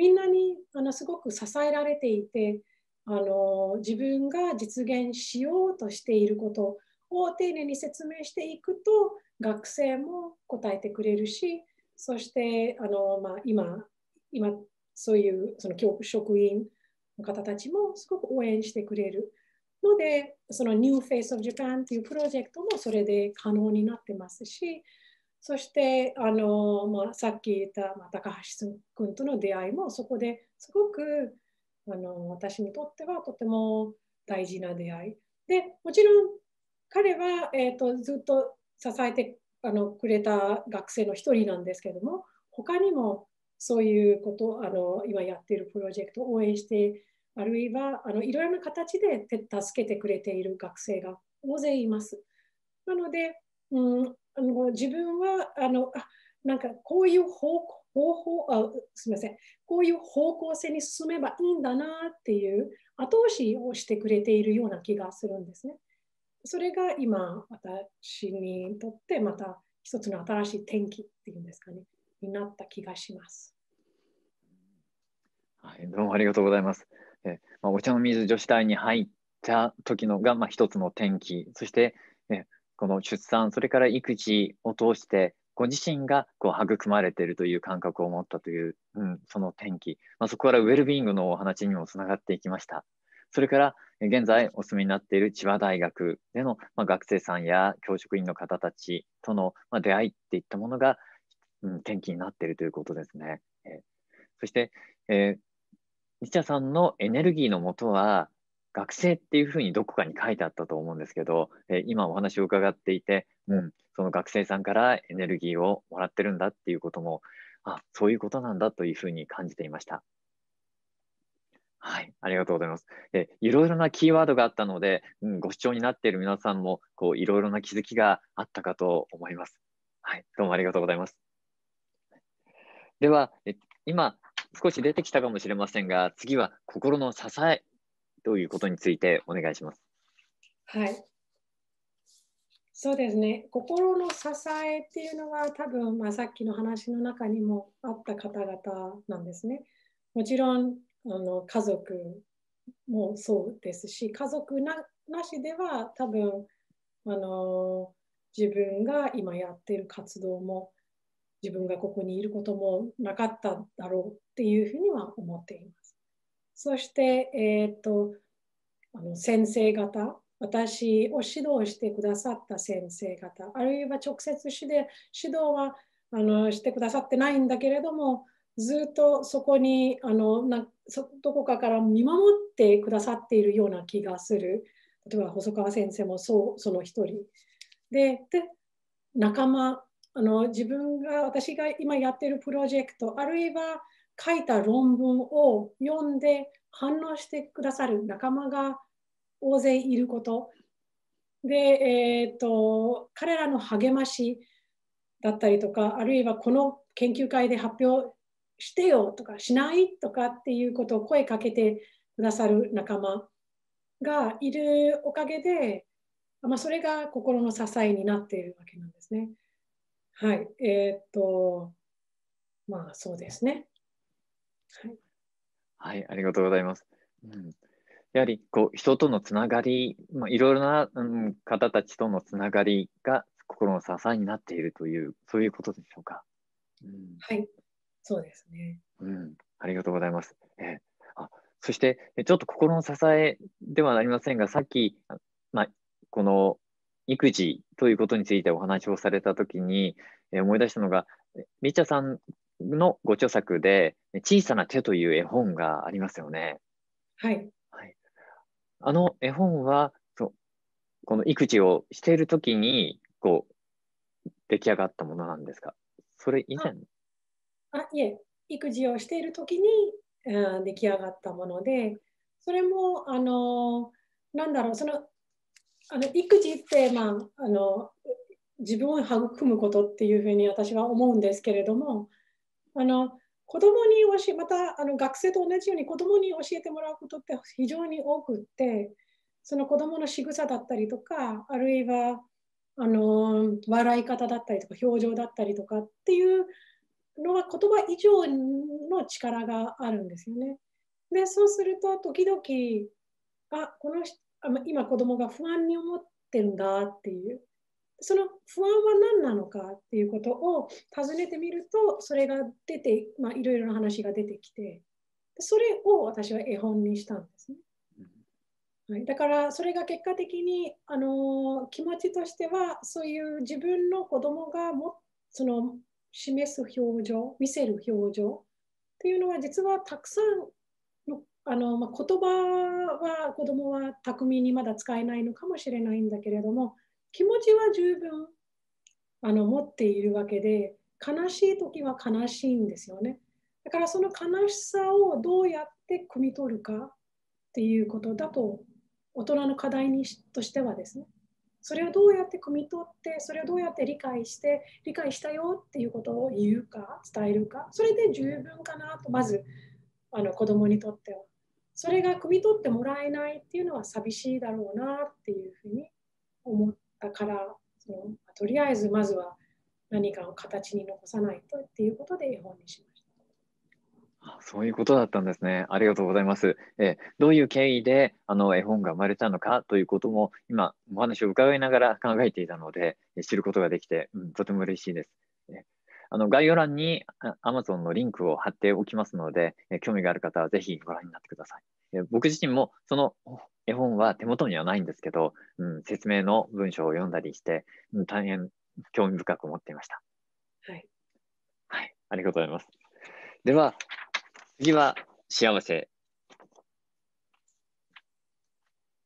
みんなにあのすごく支えられていてあの自分が実現しようとしていることを丁寧に説明していくと学生も答えてくれるしそしてあの、まあ、今今そういうその教職員の方たちもすごく応援してくれる。のでその New Face of Japan というプロジェクトもそれで可能になってますしそしてあの、まあ、さっき言った、まあ、高橋君との出会いもそこですごくあの私にとってはとても大事な出会いでもちろん彼は、えーと、ずっと支えてあのくれた学生の一人なんですけども他にもそういうことあの今やっているプロジェクトを応援してあるいはあのいろいろな形で助けてくれている学生が大勢います。なので、うん、あの自分はあのあなんかこういう方法あすみませんこういう方向性に進めばいいんだなっていう後押しをしてくれているような気がするんですね。それが今私にとってまた一つの新しい転機っていうんですかねになった気がします。はい、どうもありがとうございます。えまあ、お茶の水女子大に入った時のが、まあ、一つの転機、そしてえこの出産、それから育児を通して、ご自身がこう育まれているという感覚を持ったという、うん、その転機、まあ、そこからウェルビーイングのお話にもつながっていきました。それから現在お住みになっている千葉大学での、まあ、学生さんや教職員の方たちとの、まあ、出会いっていったものが、うん、転機になっているということですね。えー、そして、えー、西田さんのエネルギーのもとは、学生っていうふうにどこかに書いてあったと思うんですけど、えー、今お話を伺っていて、うん、その学生さんからエネルギーをもらってるんだっていうことも、あ、そういうことなんだというふうに感じていました。はい、ありがとうございます。えいろいろなキーワードがあったので、うん、ご視聴になっている皆さんもこういろいろな気づきがあったかと思います。はい、どうもありがとうございます。では、え今少し出てきたかもしれませんが、次は心の支えということについてお願いします。はい。そうですね。心の支えっていうのは多分、まあ、さっきの話の中にもあった方々なんですね。もちろんあの家族もそうですし、家族なしでは多分あの自分が今やってる活動も自分がここにいることもなかっただろうっていうふうには思っています。そして、えーと、あの先生方、私を指導してくださった先生方、あるいは直接指導指導はあのしてくださってないんだけれども、ずっとそこにあのなどこかから見守ってくださっているような気がする。例えば細川先生もそうその一人。でで仲間あの自分が私が今やっているプロジェクトあるいは書いた論文を読んで反応してくださる仲間が大勢いることで、えーと、彼らの励ましだったりとかあるいはこの研究会で発表してよとかしないとかっていうことを声かけてくださる仲間がいるおかげで、まあ、それが心の支えになっているわけなんですね。はい。えっ、と、まあそうですね。はい、はい、ありがとうございます。うんやはりこう人とのつながり、まあ、いろいろな、うん、方たちとのつながりが心の支えになっているという、そういうことでしょうか。うん、はい、そうですね。うん、ありがとうございます。えー、あそして、ちょっと心の支えではありませんが、さっき、まあ、この育児ということについてお話をされたときに、えー、思い出したのが、リチャさんのご著作で、小さな手という絵本がありますよね。はい。あの絵本は、そうこの育児をしているときに、こう、出来上がったものなんですか？それ以前？あいえ、育児をしているときに、うん、出来上がったもので、それも、あの、なんだろう、その、あの育児って、まあ、あの、自分を育むことっていうふうに私は思うんですけれども、あの、子供に教えまたあの学生と同じように子供に教えてもらうことって非常に多くってその子供の仕草だったりとかあるいはあの笑い方だったりとか表情だったりとかっていうのは言葉以上の力があるんですよね。でそうすると時々あこの今子供が不安に思ってるんだっていうその不安は何なのかっていうことを尋ねてみるとそれが出て、まあ、いろいろな話が出てきてそれを私は絵本にしたんですね。はい、だからそれが結果的にあの気持ちとしてはそういう自分の子供がもその示す表情見せる表情っていうのは実はたくさんのあの、まあ、言葉は子供は巧みにまだ使えないのかもしれないんだけれども気持ちは十分あの持っているわけで悲しい時は悲しいんですよね。だからその悲しさをどうやって汲み取るかっていうことだと大人の課題にとしてはですね。それをどうやって汲み取ってそれをどうやって理解して理解したよっていうことを言うか伝えるかそれで十分かなとまずあの子供にとっては。それが汲み取ってもらえないっていうのは寂しいだろうなっていうふうに思ってたからそのとりあえずまずは何かを形に残さないとっていうことで絵本にしました。そういうことだったんですね。ありがとうございます。えどういう経緯であの絵本が生まれたのかということも今お話を伺いながら考えていたので知ることができて、うん、とても嬉しいです。あの概要欄に Amazon のリンクを貼っておきますので、興味がある方はぜひご覧になってください。僕自身もその絵本は手元にはないんですけど、うん、説明の文章を読んだりして、うん、大変興味深く思っていました。はい。はい、ありがとうございます。では、次は幸せ。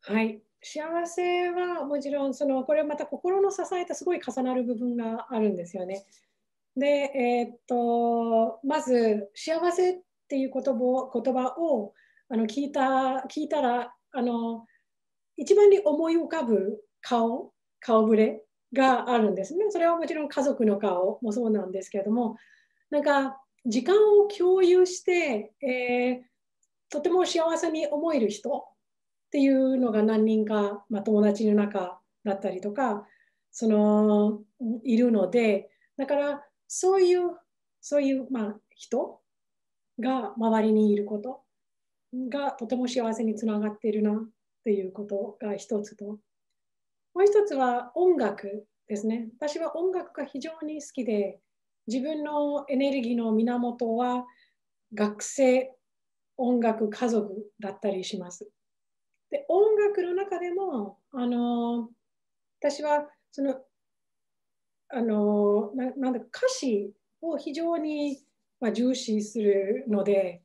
はい。幸せはもちろんそのこれまた心の支えとすごい重なる部分があるんですよね。で、えー、っとまず幸せっていう言葉言葉をあの聞いた聞いたらあの一番に思い浮かぶ顔顔ぶれがあるんですね。それはもちろん家族の顔もそうなんですけれどもなんか時間を共有して、えー、とても幸せに思える人っていうのが何人か、まあ、友達の中だったりとかそのいるのでだからそういうそういう、まあ、人が周りにいることがとても幸せにつながっているなっていうことが一つと、もう一つは音楽ですね。私は音楽が非常に好きで、自分のエネルギーの源は学生、音楽、家族だったりします。で音楽の中でもあの私はそのあのななんだ歌詞を非常に、まあ、重視するので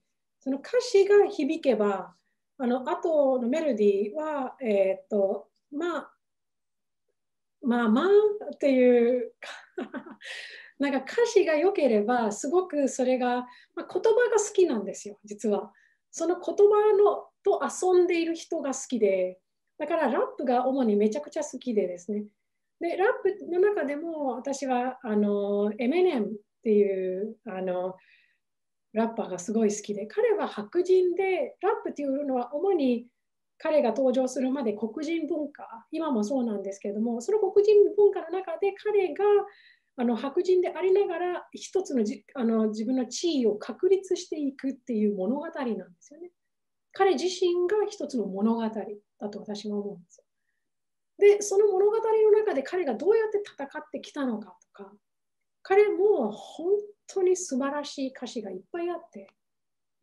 その歌詞が響けば、あの後のメロディーは、えっ、と、まあ、まあまあっていう なんか歌詞が良ければ、すごくそれが、まあ、言葉が好きなんですよ、実は。その言葉のと遊んでいる人が好きで、だからラップが主にめちゃくちゃ好きでですね。で、ラップの中でも私はあのエメネムっていうあのラッパーがすごい好きで、彼は白人で、ラップっていうのは主に彼が登場するまで黒人文化、今もそうなんですけれども、その黒人文化の中で彼があの白人でありながら一つのじあの自分の地位を確立していくっていう物語なんですよね。彼自身が一つの物語だと私は思うんですよ。で、その物語の中で彼がどうやって戦ってきたのかとか、彼も本当に素晴らしい歌詞がいっぱいあって、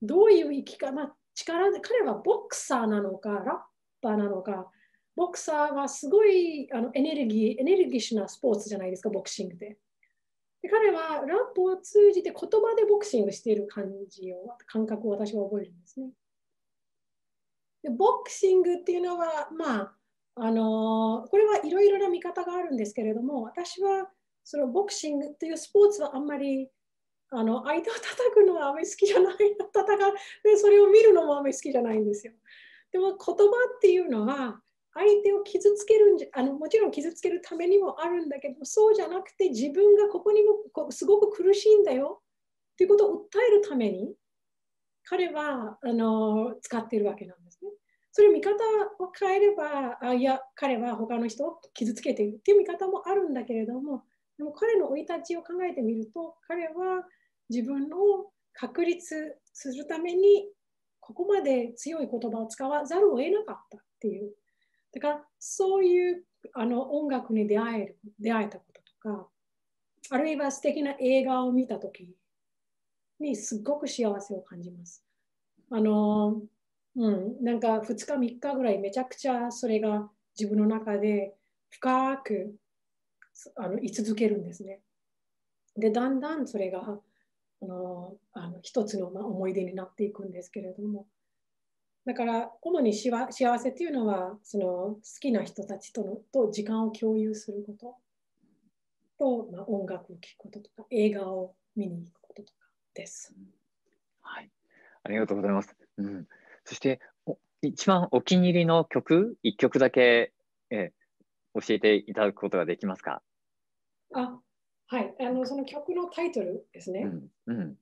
どういう生き方、力で、彼はボクサーなのか、ラッパーなのか、ボクサーはすごいあのエネルギー、エネルギッシュなスポーツじゃないですか、ボクシングで。で彼はラップを通じて言葉でボクシングしている感じを、感覚を私は覚えるんですね。でボクシングっていうのは、まあ、あのこれはいろいろな見方があるんですけれども、私はそのボクシングっていうスポーツはあんまりあの相手を叩くのはあまり好きじゃない、戦でそれを見るのもあまり好きじゃないんですよ。でも言葉っていうのは相手を傷つけるんじゃあのもちろん傷つけるためにもあるんだけどそうじゃなくて自分がここにもこすごく苦しいんだよっていうことを訴えるために彼はあの使っているわけなんですね。それ見方を変えればあいや彼は他の人を傷つけているっていう見方もあるんだけれどもでも彼の生い立ちを考えてみると彼は自分を確立するためにここまで強い言葉を使わざるを得なかったっていうだからそういうあの音楽に出会える出会えたこととかあるいは素敵な映画を見た時にすごく幸せを感じます。あのうん、なんか2日3日ぐらいめちゃくちゃそれが自分の中で深くあの居続けるんですね。でだんだんそれがあのあの一つの、まあ、思い出になっていくんですけれども。だから主にしわ幸せっていうのはその好きな人たちとのと時間を共有すること。と、まあ、音楽を聴くこととか映画を見に行くこととかです。はい、ありがとうございます。うん、そして一番お気に入りの曲一曲だけ、え教えていただくことができますか？あはい、あのその曲のタイトルですね。うん、うん、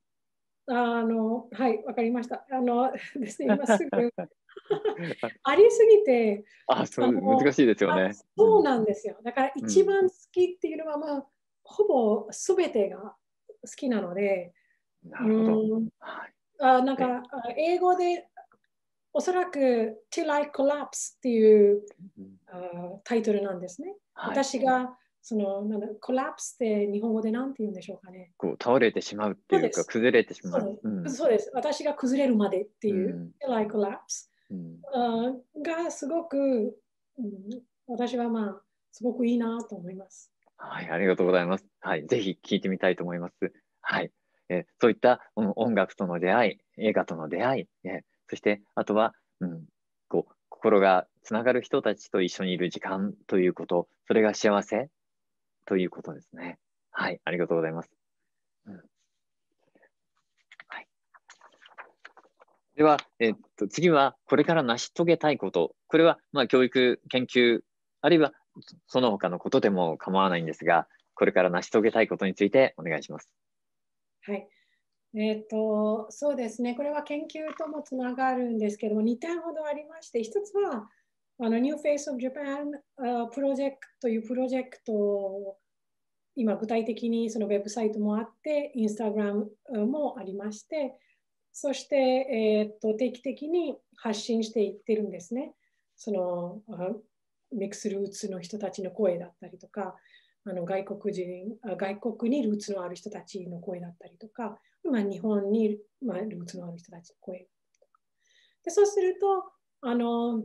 あのはい、わかりました。あの ですね、今すぐ。ありすぎて、あ、そう難しいですよね。そうなんですよ。だから一番好きっていうのは、まあ、ほぼすべてが好きなので、なるほど。うん、あなんか、英語でおそらく Till I Collapse っていう、うん、あタイトルなんですね。はい、私がそのなんだコラプスって日本語で何て言うんでしょうかね。こう倒れてしまうっていうか、崩れてしまう。そうです、私が崩れるまでっていう、うん、like collapse、うん、がすごく、うん、私はまあ、すごくいいなと思います。はい、ありがとうございます。はい、ぜひ聞いてみたいと思います。はい。えそういった音楽との出会い、映画との出会い、えそしてあとは、うん、こう心がつながる人たちと一緒にいる時間ということ、それが幸せということですね。はい、ありがとうございます。うん、はい、では、えっと、次はこれから成し遂げたいこと。これは、まあ、教育、研究、あるいはその他のことでも構わないんですが、これから成し遂げたいことについてお願いします。はい。えーと、そうですね、これは研究ともつながるんですけども、2点ほどありまして、1つは、あの New Face of Japan、プロジェクトというプロジェクトを今具体的にそのウェブサイトもあって、インスタグラムもありまして、そして、えー、っと定期的に発信していってるんですね。そのミックスルーツの人たちの声だったりとか、あの外国人外国にルーツのある人たちの声だったりとか、まあ、日本に、まあ、ルーツのある人たちの声でそうするとあの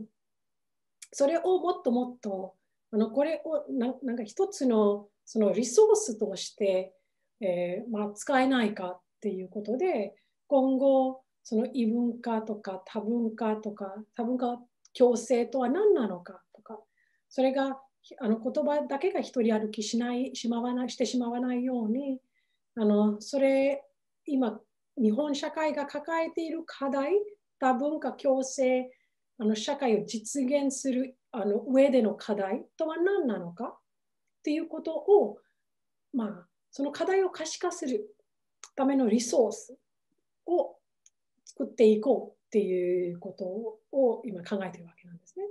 それをもっともっとあのこれをななんか一つのそのリソースとして、えー、まあ、使えないかっていうことで今後その異文化とか多文化とか多文化共生とは何なのかとかそれがあの言葉だけが一人歩きしないしまわなしてしまわないようにあのそれ今日本社会が抱えている課題多文化共生あの社会を実現するあの上での課題とは何なのかっていうことを、まあ、その課題を可視化するためのリソースを作っていこうっていうことを今考えているわけなんですね。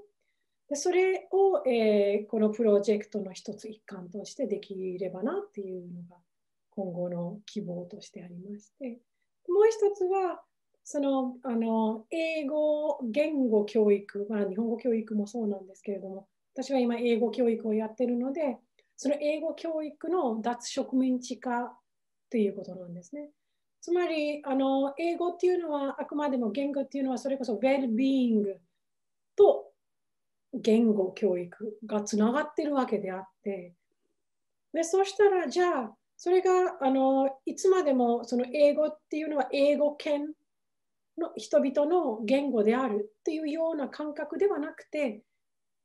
でそれを、えー、このプロジェクトの一つ一環としてできればなっていうのが今後の希望としてありまして、もう一つは、そのあの英語言語教育、まあ、日本語教育もそうなんですけれども、私は今英語教育をやってるので、その英語教育の脱植民地化ということなんですね。つまりあの英語っていうのはあくまでも言語っていうのはそれこそウェルビーイングと言語教育がつながっているわけであってでそしたらじゃあそれがあのいつまでもその英語っていうのは英語圏の人々の言語であるっていうような感覚ではなくて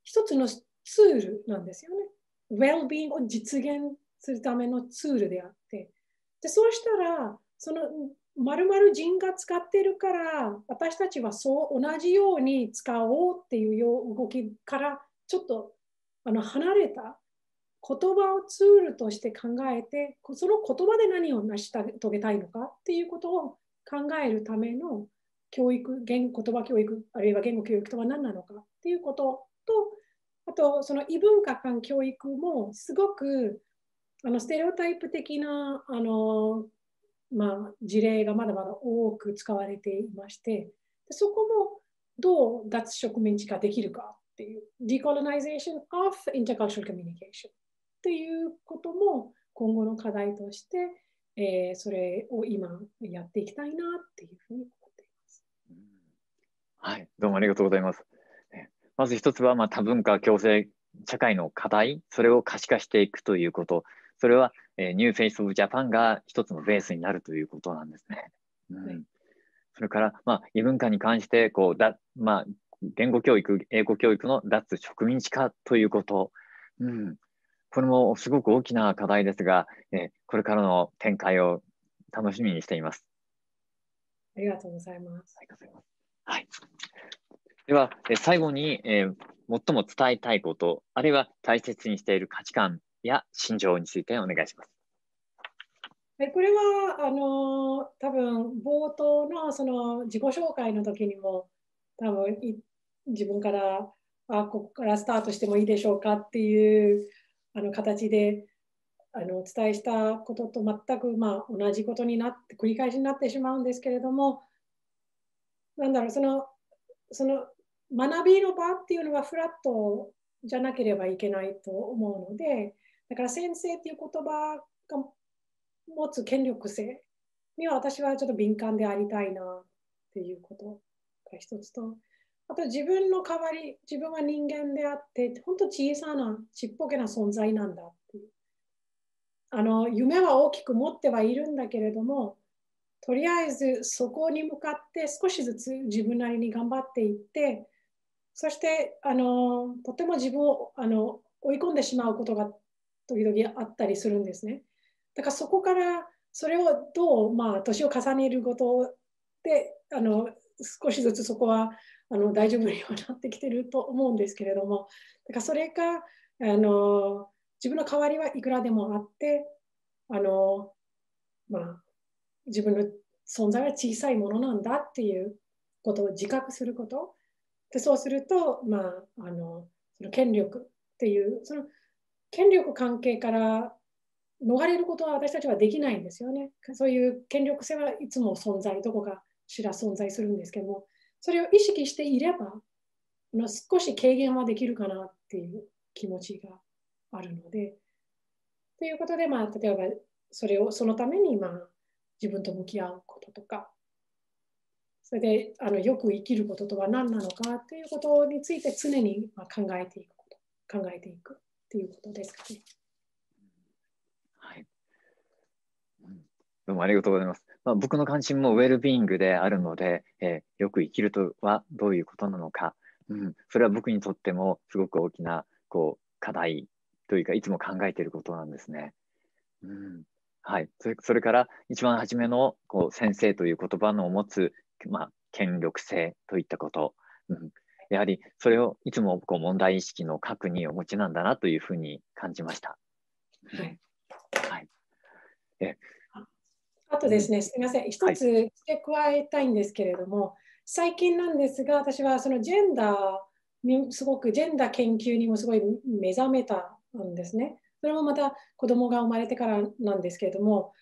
一つのツールなんですよね。Well-being を実現するためのツールであってでそうしたらそのまるまる人が使っているから私たちはそう同じように使おうっていう動きからちょっとあの離れた言葉をツールとして考えてその言葉で何を成し遂げたいのかっていうことを考えるための教育言言葉教育あるいは言語教育とは何なのかっていうこととあとその異文化間教育もすごくあのステレオタイプ的なあのまあ、事例がまだまだ多く使われていましてそこもどう脱植民地化できるかっていう Decolonization of Intercultural Communication ということも今後の課題として、えー、それを今やっていきたいなっていうふうに。はい、どうもありがとうございます。まず一つは、まあ、多文化共生社会の課題、それを可視化していくということ。それは、えー、 New Face of Japan が一つのベースになるということなんですね。うん、それから、まあ、異文化に関して、こう、だ、まあ、言語教育、英語教育の脱植民地化ということ。うん。これもすごく大きな課題ですが、えー、これからの展開を楽しみにしています。ありがとうございます。はい。では、え最後に、えー、最も伝えたいこと、あるいは大切にしている価値観や心情についてお願いします。これはあの多分冒頭のその自己紹介の時にも多分自分からあここからスタートしてもいいでしょうかっていうあの形であのお伝えしたことと全くまあ同じことになって繰り返しになってしまうんですけれどもなんだろうそのその学びの場っていうのはフラットじゃなければいけないと思うのでだから先生っていう言葉が持つ権力性には私はちょっと敏感でありたいなっていうことが一つと、あと自分の代わり、自分は人間であって、本当小さなちっぽけな存在なんだっていう。あの夢は大きく持ってはいるんだけれども、とりあえずそこに向かって少しずつ自分なりに頑張っていって、そしてあのとても自分をあの追い込んでしまうことが時々あったりするんですね。だからそこからそれをどう、まあ、年を重ねることであの少しずつそこはあの大丈夫にはなってきてると思うんですけれどもだからそれがあの自分の代わりはいくらでもあってあの、まあ、自分の存在は小さいものなんだっていうことを自覚することでそうすると、まあ、あのその権力っていうその権力関係から逃れることは私たちはできないんですよね。そういう権力性はいつも存在、どこかしら存在するんですけども、それを意識していれば、少し軽減はできるかなっていう気持ちがあるので、ということで、まあ、例えばそれをそのために、まあ、自分と向き合うこととか、それであのよく生きることとは何なのかということについて常に考えていくこと、考えていく。っていうことですかね。はい。どうもありがとうございます。まあ、僕の関心もウェルビーイングであるので、えー、よく生きるとはどういうことなのか、うん、それは僕にとってもすごく大きなこう課題というか、いつも考えていることなんですね。うん、はい、それそれから一番初めのこう先生という言葉の持つ、まあ、権力性といったこと、うん、やはりそれをいつもこう問題意識の核にお持ちなんだなというふうに感じました。はい。はい、え。あとですね、すみません、一つ付け加えたいんですけれども、はい、最近なんですが、私はそのジェンダーにすごくジェンダー研究にもすごい目覚めたんですね。それもまた子供が生まれてからなんですけれども、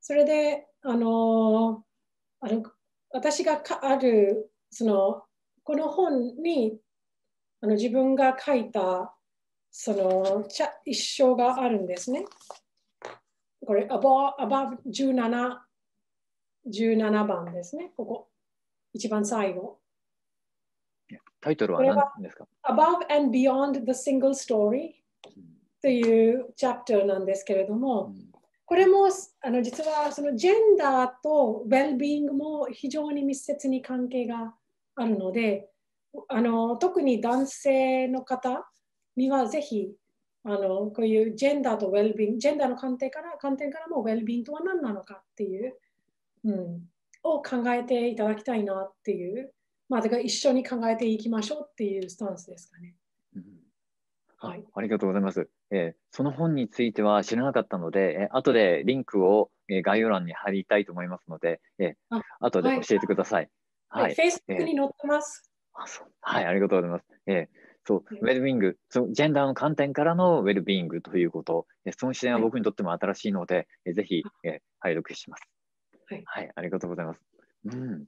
それで、あの、あの私があるそのこの本にあの自分が書いたその一章があるんですね。これ、above, above 17, 17番ですね。ここ、一番最後。タイトルは何ですか ?Above and Beyond the Single Story というチャプターなんですけれども、これもあの実はそのジェンダーとウェルビーイングも非常に密接に関係があるので、あの特に男性の方にはぜひあのこういうジェンダーとウェルビング、ジェンダーの観点から観点からもウェルビングとは何なのかっていう、うん、を考えていただきたいなっていう、まあ、だから一緒に考えていきましょうっていうスタンスですかね。うん。はい、ありがとうございます、えー。その本については知らなかったので、えー、後でリンクを、えー、概要欄に貼りたいと思いますので、えー、後で教えてください。はい。はい、Facebook に載ってます。あそうはい、ありがとうございます。えーそう、ウェルビーイング、そのジェンダーの観点からのウェルビーイングということ、その視点は僕にとっても新しいので、はい、ぜひ、え拝読します、はい。はい、ありがとうございます。うん。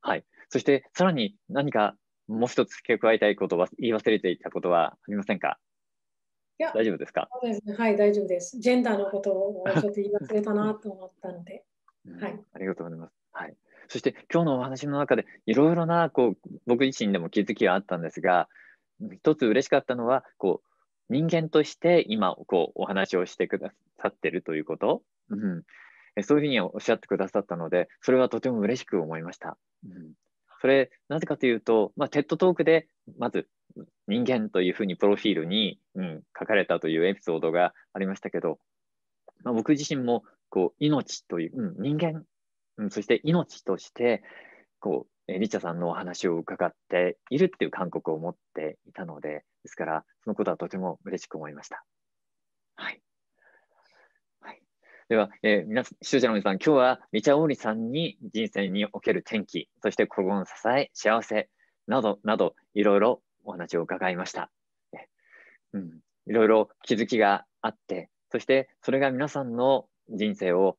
はい。そして、さらに何かもう一つ付け加えたいことは、言い忘れていたことはありませんか？いや大丈夫ですか？そうですね。はい、大丈夫です。ジェンダーのことをちょっと言い忘れたなと思ったので。はい、ありがとうございます。はい。そして今日のお話の中でいろいろなこう僕自身でも気づきがあったんですが、一つ嬉しかったのは、こう、人間として今、こう、お話をしてくださってるということ、うん、そういうふうにおっしゃってくださったので、それはとても嬉しく思いました。うん、それ、なぜかというと、まあ、テッドトークで、まず、人間というふうにプロフィールに、うん、書かれたというエピソードがありましたけど、まあ、僕自身も、こう、命という、うん、人間、うん、そして命として、こう、えリチャさんのお話を伺っているっていう感覚を持っていたので、ですから、そのことはとても嬉しく思いました。はい、では、えー、皆視聴者の皆さん、今日はリチャ・オーリさんに人生における転機、そして心の支え、幸せなどなど、いろいろお話を伺いました。うん、いろいろ気づきがあって、そしてそれが皆さんの人生を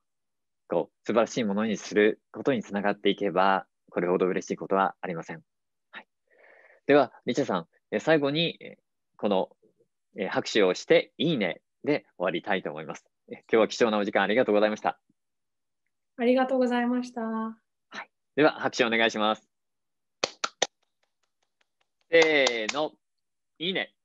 こう素晴らしいものにすることにつながっていけばこれほど嬉しいことはありません。はい、では、リチャさん、え最後に、えこの、え拍手をして、いいねで終わりたいと思います。え今日は貴重なお時間ありがとうございました。ありがとうございました。はい、では、拍手お願いします。せーの、いいね。